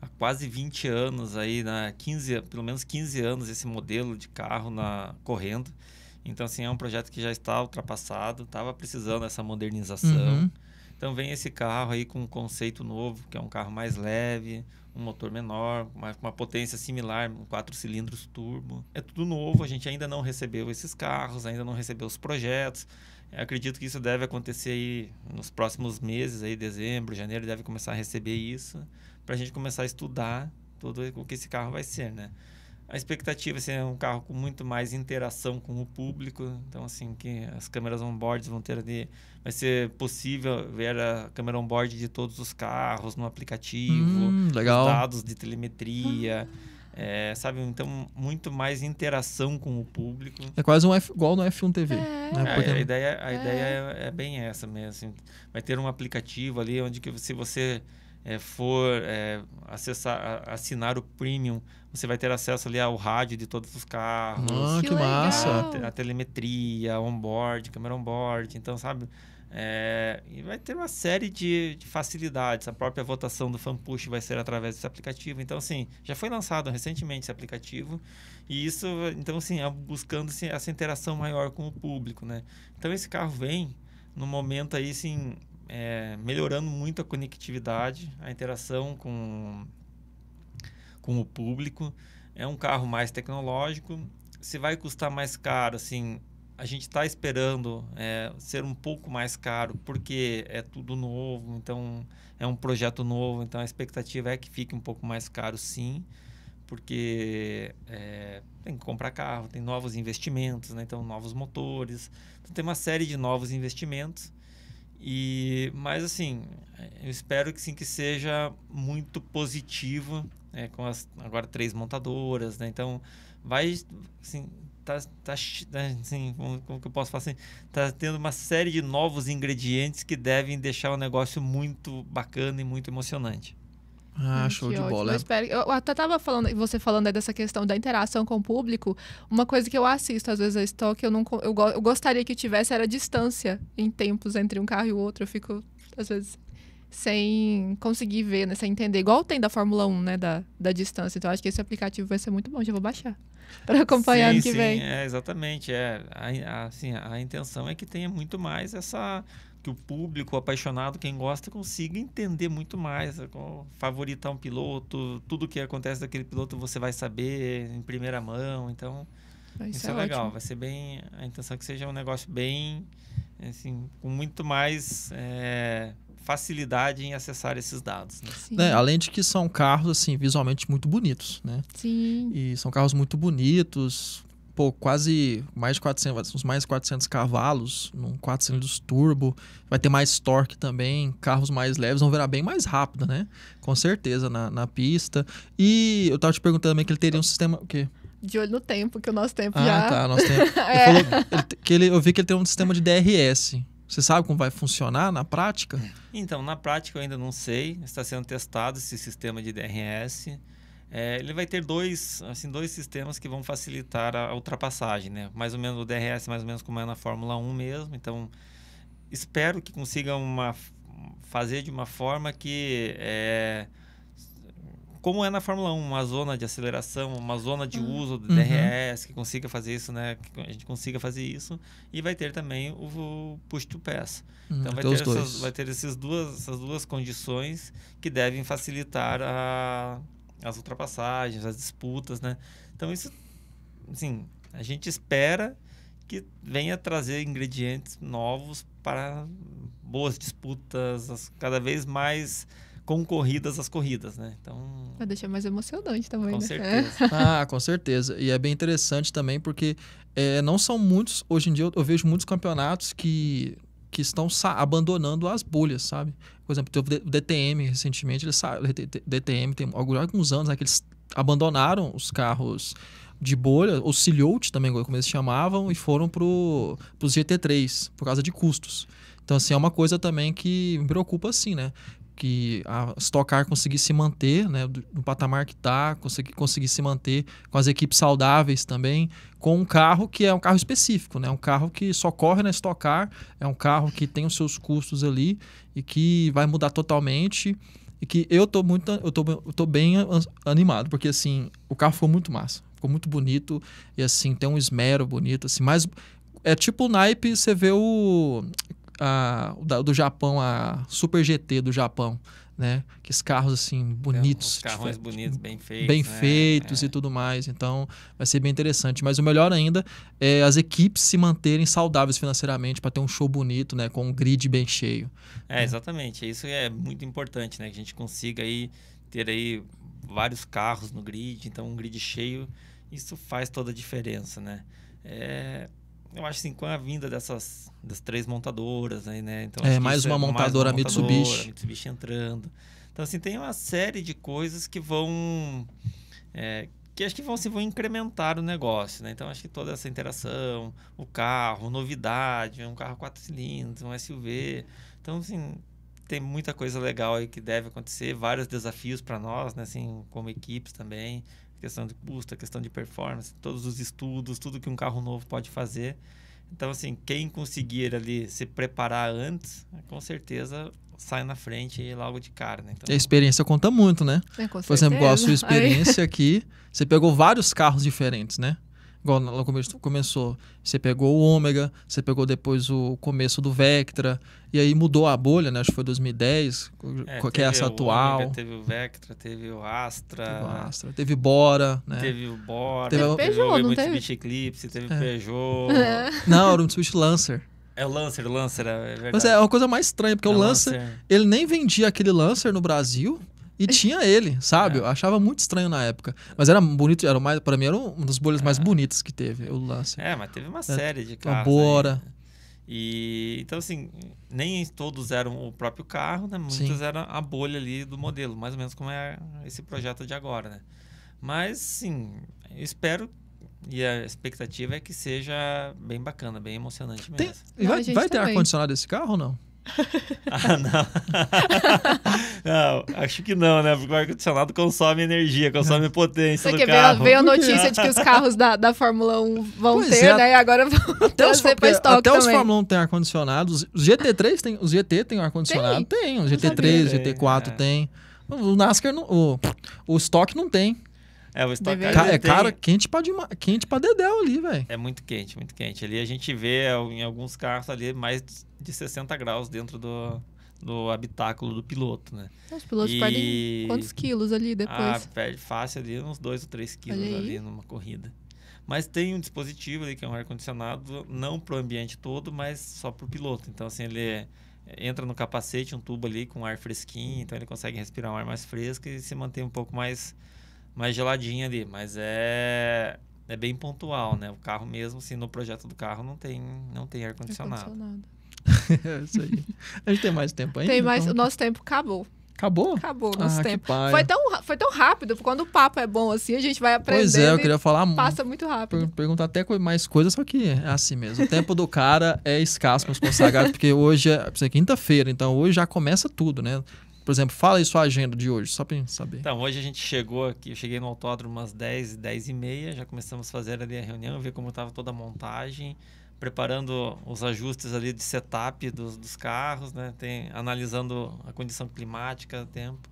há quase 20 anos aí, né? 15, pelo menos 15 anos esse modelo de carro na, correndo. Então, assim, é um projeto que já está ultrapassado, estava precisando dessa modernização. Uhum. Então vem esse carro aí com um conceito novo, que é um carro mais leve, um motor menor, uma, uma potência similar, um quatro cilindros turbo. É tudo novo, a gente ainda não recebeu esses carros, ainda não recebeu os projetos. Eu acredito que isso deve acontecer aí nos próximos meses, aí dezembro, janeiro, deve começar a receber isso, para a gente começar a estudar tudo o que esse carro vai ser, né? A expectativa assim, é um carro com muito mais interação com o público, então assim que as câmeras on-board vão ter ali, vai ser possível ver a câmera on-board de todos os carros no aplicativo, Hum, dados de telemetria, é, sabe? Então muito mais interação com o público. É quase um F, igual no F1 TV. É. né? É, Porque- a ideia, a É. ideia é, é bem essa mesmo. assim. vai ter um aplicativo ali onde que se você é, for é, acessar, assinar o premium, você vai ter acesso ali ao rádio de todos os carros. Ah, Que que, massa. A, te- a telemetria, on-board, câmera on-board. Então, sabe? é, e vai ter uma série de, de facilidades. A própria votação do FanPush vai ser através desse aplicativo. Então, assim, já foi lançado recentemente esse aplicativo. E isso, então, assim, é buscando assim, essa interação maior com o público, né? Então, esse carro vem no momento aí, assim, é, melhorando muito a conectividade, a interação com, com o público. É um carro mais tecnológico. Se vai custar mais caro, assim, a gente está esperando é, ser um pouco mais caro porque é tudo novo, então é um projeto novo, então a expectativa é que fique um pouco mais caro, sim, porque é, tem que comprar carro, tem novos investimentos, né? então novos motores, então tem uma série de novos investimentos e mas assim eu espero que sim que seja muito positivo né? com as agora três montadoras, né? então vai assim, tá, tá, assim, como, como, que eu posso falar assim, tá tendo uma série de novos ingredientes que devem deixar o negócio muito bacana e muito emocionante. Ah, show de bola. Eu, espero, eu até tava falando, você falando dessa questão da interação com o público, uma coisa que eu assisto às vezes a estoque, eu não eu, eu gostaria que tivesse era a distância em tempos entre um carro e o outro. Eu fico às vezes sem conseguir ver, né, sem entender, igual tem da Fórmula 1, né, da, da distância. Então acho que esse aplicativo vai ser muito bom, já vou baixar para acompanhar sim, ano que sim, vem. É, exatamente. É, a, a, assim, a intenção é que tenha muito mais essa. Que o público, o apaixonado, quem gosta, consiga entender muito mais, é, favoritar um piloto, tudo que acontece daquele piloto você vai saber em primeira mão. Então, isso, isso é, é legal. Vai ser bem. A intenção é que seja um negócio bem. Assim, com muito mais. É, facilidade em acessar esses dados. Né? É, além de que são carros assim visualmente muito bonitos, né? Sim. E são carros muito bonitos, pô, quase mais de 400, uns mais de 400 cavalos, num 4 cilindros turbo, vai ter mais torque também, carros mais leves vão virar bem mais rápido, né? Com certeza na, na pista. E eu tava te perguntando também que ele teria um sistema o quê? De olho no tempo, que o nosso tempo ah, já. Ah, tá, nosso tempo. é. Ele falou ele, que ele, eu vi que ele tem um sistema de DRS. Você sabe como vai funcionar na prática? Então, na prática eu ainda não sei. Está sendo testado esse sistema de DRS. É, ele vai ter dois, assim, dois sistemas que vão facilitar a, ultrapassagem, né? Mais ou menos o DRS, mais ou menos como é na Fórmula 1 mesmo. Então, espero que consiga uma, fazer de uma forma que é, como é na Fórmula 1, uma zona de aceleração, uma zona de uhum. uso do DRS, uhum. que consiga fazer isso, né? Que a gente consiga fazer isso. E vai ter também o, o push to pass. Uhum, então vai ter, essas, vai ter essas, duas, essas duas condições que devem facilitar a, as ultrapassagens, as disputas, né? Então isso, assim, a gente espera que venha trazer ingredientes novos para boas disputas, cada vez mais concorridas as corridas, né? Então. Vai deixar mais emocionante também. Com né? certeza. ah, com certeza. E é bem interessante também porque é, não são muitos. Hoje em dia eu, eu vejo muitos campeonatos que que estão abandonando as bolhas, sabe? Por exemplo, teve o DTM recentemente, ele saiu, DTM tem alguns anos né, que eles abandonaram os carros de bolha, ou silhouette também, como eles chamavam, e foram para os GT3, por causa de custos. Então, assim, é uma coisa também que me preocupa, assim, né? Que a Stock Car conseguir se manter né, no patamar que está, conseguir, conseguir se manter com as equipes saudáveis também, com um carro que é um carro específico, né, um carro que só corre na Stock Car, é um carro que tem os seus custos ali e que vai mudar totalmente e que eu tô muito eu tô, eu tô bem animado, porque assim, o carro ficou muito massa, ficou muito bonito e assim, tem um esmero bonito, assim, mas é tipo o naipe, você vê o a, do Japão, a Super GT do Japão, né? Que os carros assim bonitos, é, carros bonitos, bem feitos, bem né? feitos é. e tudo mais. Então, vai ser bem interessante. Mas o melhor ainda é as equipes se manterem saudáveis financeiramente para ter um show bonito, né? Com um grid bem cheio. É, exatamente. Isso é muito importante, né? Que a gente consiga aí ter aí vários carros no grid, então um grid cheio, isso faz toda a diferença, né? É, eu acho assim, com a vinda dessas das três montadoras aí, né? Então, é, mais uma, é montadora, mais uma montadora Mitsubishi. Mitsubishi entrando. Então, assim, tem uma série de coisas que vão. É, que acho que vão, assim, vão incrementar o negócio, né? Então, acho que toda essa interação, o carro, novidade, um carro quatro cilindros, um SUV. Então, assim, tem muita coisa legal aí que deve acontecer, vários desafios para nós, né? Assim, como equipes também questão de custo, questão de performance, todos os estudos, tudo que um carro novo pode fazer. Então, assim, quem conseguir ali se preparar antes, com certeza sai na frente logo de cara, né? Então, a experiência conta muito, né? É, Por exemplo, igual a sua experiência Aí. aqui, você pegou vários carros diferentes, né? Igual no começo começou. Você pegou o Ômega, você pegou depois o começo do Vectra, e aí mudou a bolha, né? Acho que foi 2010, É, que é teve essa o atual. Ômega, teve o Vectra, teve o Astra, Teve o Astra, teve Bora, né? teve o Bora, Teve teve, o Peugeot, o não Mitsubishi Eclipse, teve É. o Peugeot. Não, era o Mitsubishi Lancer. É o Lancer, o Lancer, é verdade. Mas é uma coisa mais estranha, porque É o Lancer, ele nem vendia aquele Lancer no Brasil e tinha ele, sabe? É. Eu achava muito estranho na época. Mas era bonito, era o mais, pra mim era um dos bolhas mais bonitos que teve, o Lancer. É, mas teve uma série de carros. a Bora. aí. E então assim, nem todos eram o próprio carro, né? Muitos Sim. eram a bolha ali do modelo, mais ou menos como é esse projeto de agora, né? Mas sim, eu espero e a expectativa é que seja bem bacana, bem emocionante Tem- mesmo. Não, a vai, gente vai ter ar-condicionado esse carro ou não? Ah, não. não, acho que não, né? Porque o ar-condicionado consome energia, consome potência Você do carro. veio a notícia de que os carros da, da Fórmula 1 vão Pois ter, é, né? E agora vão Até os, trazer pra estoque até os também. Fórmula 1 tem ar-condicionado. Os os GT3 tem, os GT tem ar-condicionado? Tem. o GT3, sabia. GT4 É. tem. O NASCAR não, o, o estoque não tem. É, o Stock Deveria. Car Ca- é tem- cara quente pra, dema- quente pra dedéu ali, velho. É muito quente, muito quente. Ali a gente vê al- em alguns carros ali mais de 60 graus dentro do, do habitáculo do piloto, né? Os pilotos E- perdem quantos quilos ali Ah, depois? perde fácil ali uns 2 ou 3 quilos ali numa corrida. Mas tem um dispositivo ali que é um ar-condicionado, não pro ambiente todo, mas só pro piloto. Então, assim, ele é- entra no capacete, um tubo ali com ar fresquinho, então ele consegue respirar um ar mais fresco e se manter um pouco mais, mais geladinho ali. Mas é, é bem pontual, né? O carro mesmo, assim, no projeto do carro não tem, não tem ar-condicionado. Ar-condicionado. É isso aí. A gente tem mais tempo ainda? Tem mais. Então- O nosso tempo acabou. Acabou? Acabou o nosso ah, tempo. Foi tão, foi tão rápido. Quando o papo é bom assim, a gente vai aprendendo Pois é, eu queria falar muito. passa muito rápido. Per- perguntar até mais coisas, só que é assim mesmo. O tempo do cara é escasso nos consagrados, porque hoje é, é quinta-feira, então hoje já começa tudo, né? Por exemplo, fala aí sua agenda de hoje, só gente saber. Então, hoje a gente chegou aqui, eu cheguei no autódromo umas 10, 10 e meia, já começamos a fazer ali a reunião, ver como estava toda a montagem, preparando os ajustes ali de setup dos, dos carros, né? Tem, analisando a condição climática, tempo.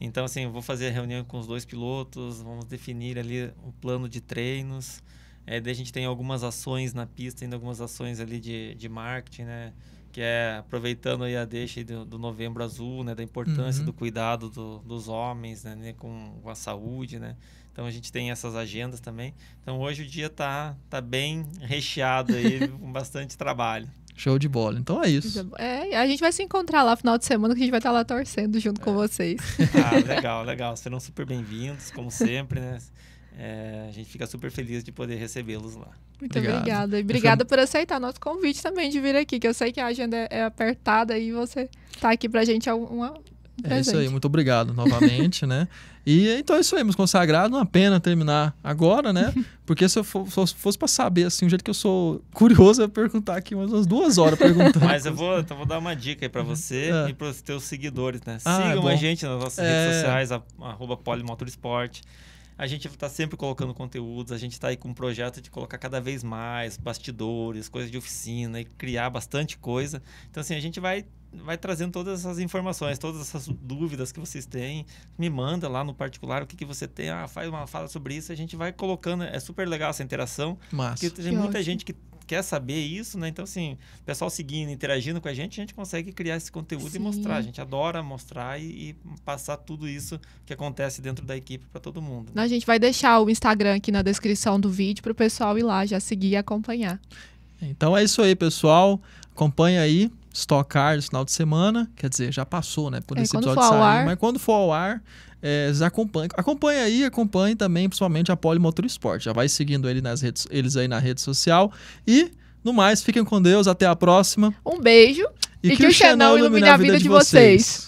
Então, assim, vou fazer a reunião com os dois pilotos, vamos definir ali o plano de treinos. É, daí a gente tem algumas ações na pista, ainda algumas ações ali de, de marketing, né? Que é aproveitando aí a deixa do, do novembro azul, né? Da importância Uhum. do cuidado do- dos homens, né? né, Com, com a saúde, né? Então a gente tem essas agendas também. Então hoje o dia tá, tá bem recheado aí, com bastante trabalho. Show de bola. Então é isso. É, a gente vai se encontrar lá no final de semana que a gente vai estar lá torcendo junto É. com vocês. Ah, legal, legal. Serão super bem-vindos, como sempre, né? É, a gente fica super feliz de poder recebê-los lá. Muito Obrigado. obrigada. E obrigada por aceitar nosso convite também de vir aqui, que eu sei que a agenda é- é apertada e você tá aqui pra gente é um, uma- um É isso aí, muito obrigado novamente, né? E então é isso aí, meus consagrados. Uma pena terminar agora, né? Porque se eu for- fosse, pra saber, assim, o jeito que eu sou curioso, eu ia perguntar aqui umas, umas duas horas perguntando. Mas eu vou, então vou dar uma dica aí pra você É. e pros teus seguidores, né? Ah, é Sigam bom. a gente nas nossas É. redes sociais, a- arroba Polimotorsport. A gente está sempre colocando conteúdos, a gente está aí com um projeto de colocar cada vez mais bastidores, coisas de oficina e criar bastante coisa. Então, assim, a gente vai, vai trazendo todas essas informações, todas essas dúvidas que vocês têm. Me manda lá no particular o que, que você tem, ah, faz uma fala sobre isso, a gente vai colocando. É super legal essa interação. Massa. Porque tem Que muita ótimo. gente que quer saber isso, né? Então, assim, o pessoal seguindo, interagindo com a gente, a gente consegue criar esse conteúdo Sim. e mostrar. A gente adora mostrar e, e passar tudo isso que acontece dentro da equipe para todo mundo. A gente vai deixar o Instagram aqui na descrição do vídeo pro pessoal ir lá já seguir e acompanhar. Então é isso aí, pessoal. Acompanha aí Stock Car no final de semana. Quer dizer, já passou, né? Por É, esse episódio sair. Mas quando for ao ar, é, vocês acompanhem. Acompanhe aí, acompanhe também, principalmente a Polimotor Sport. Já vai seguindo ele nas redes, eles aí na rede social. E, no mais, fiquem com Deus. Até a próxima. Um beijo E, E que o Xenão ilumine a vida de vocês.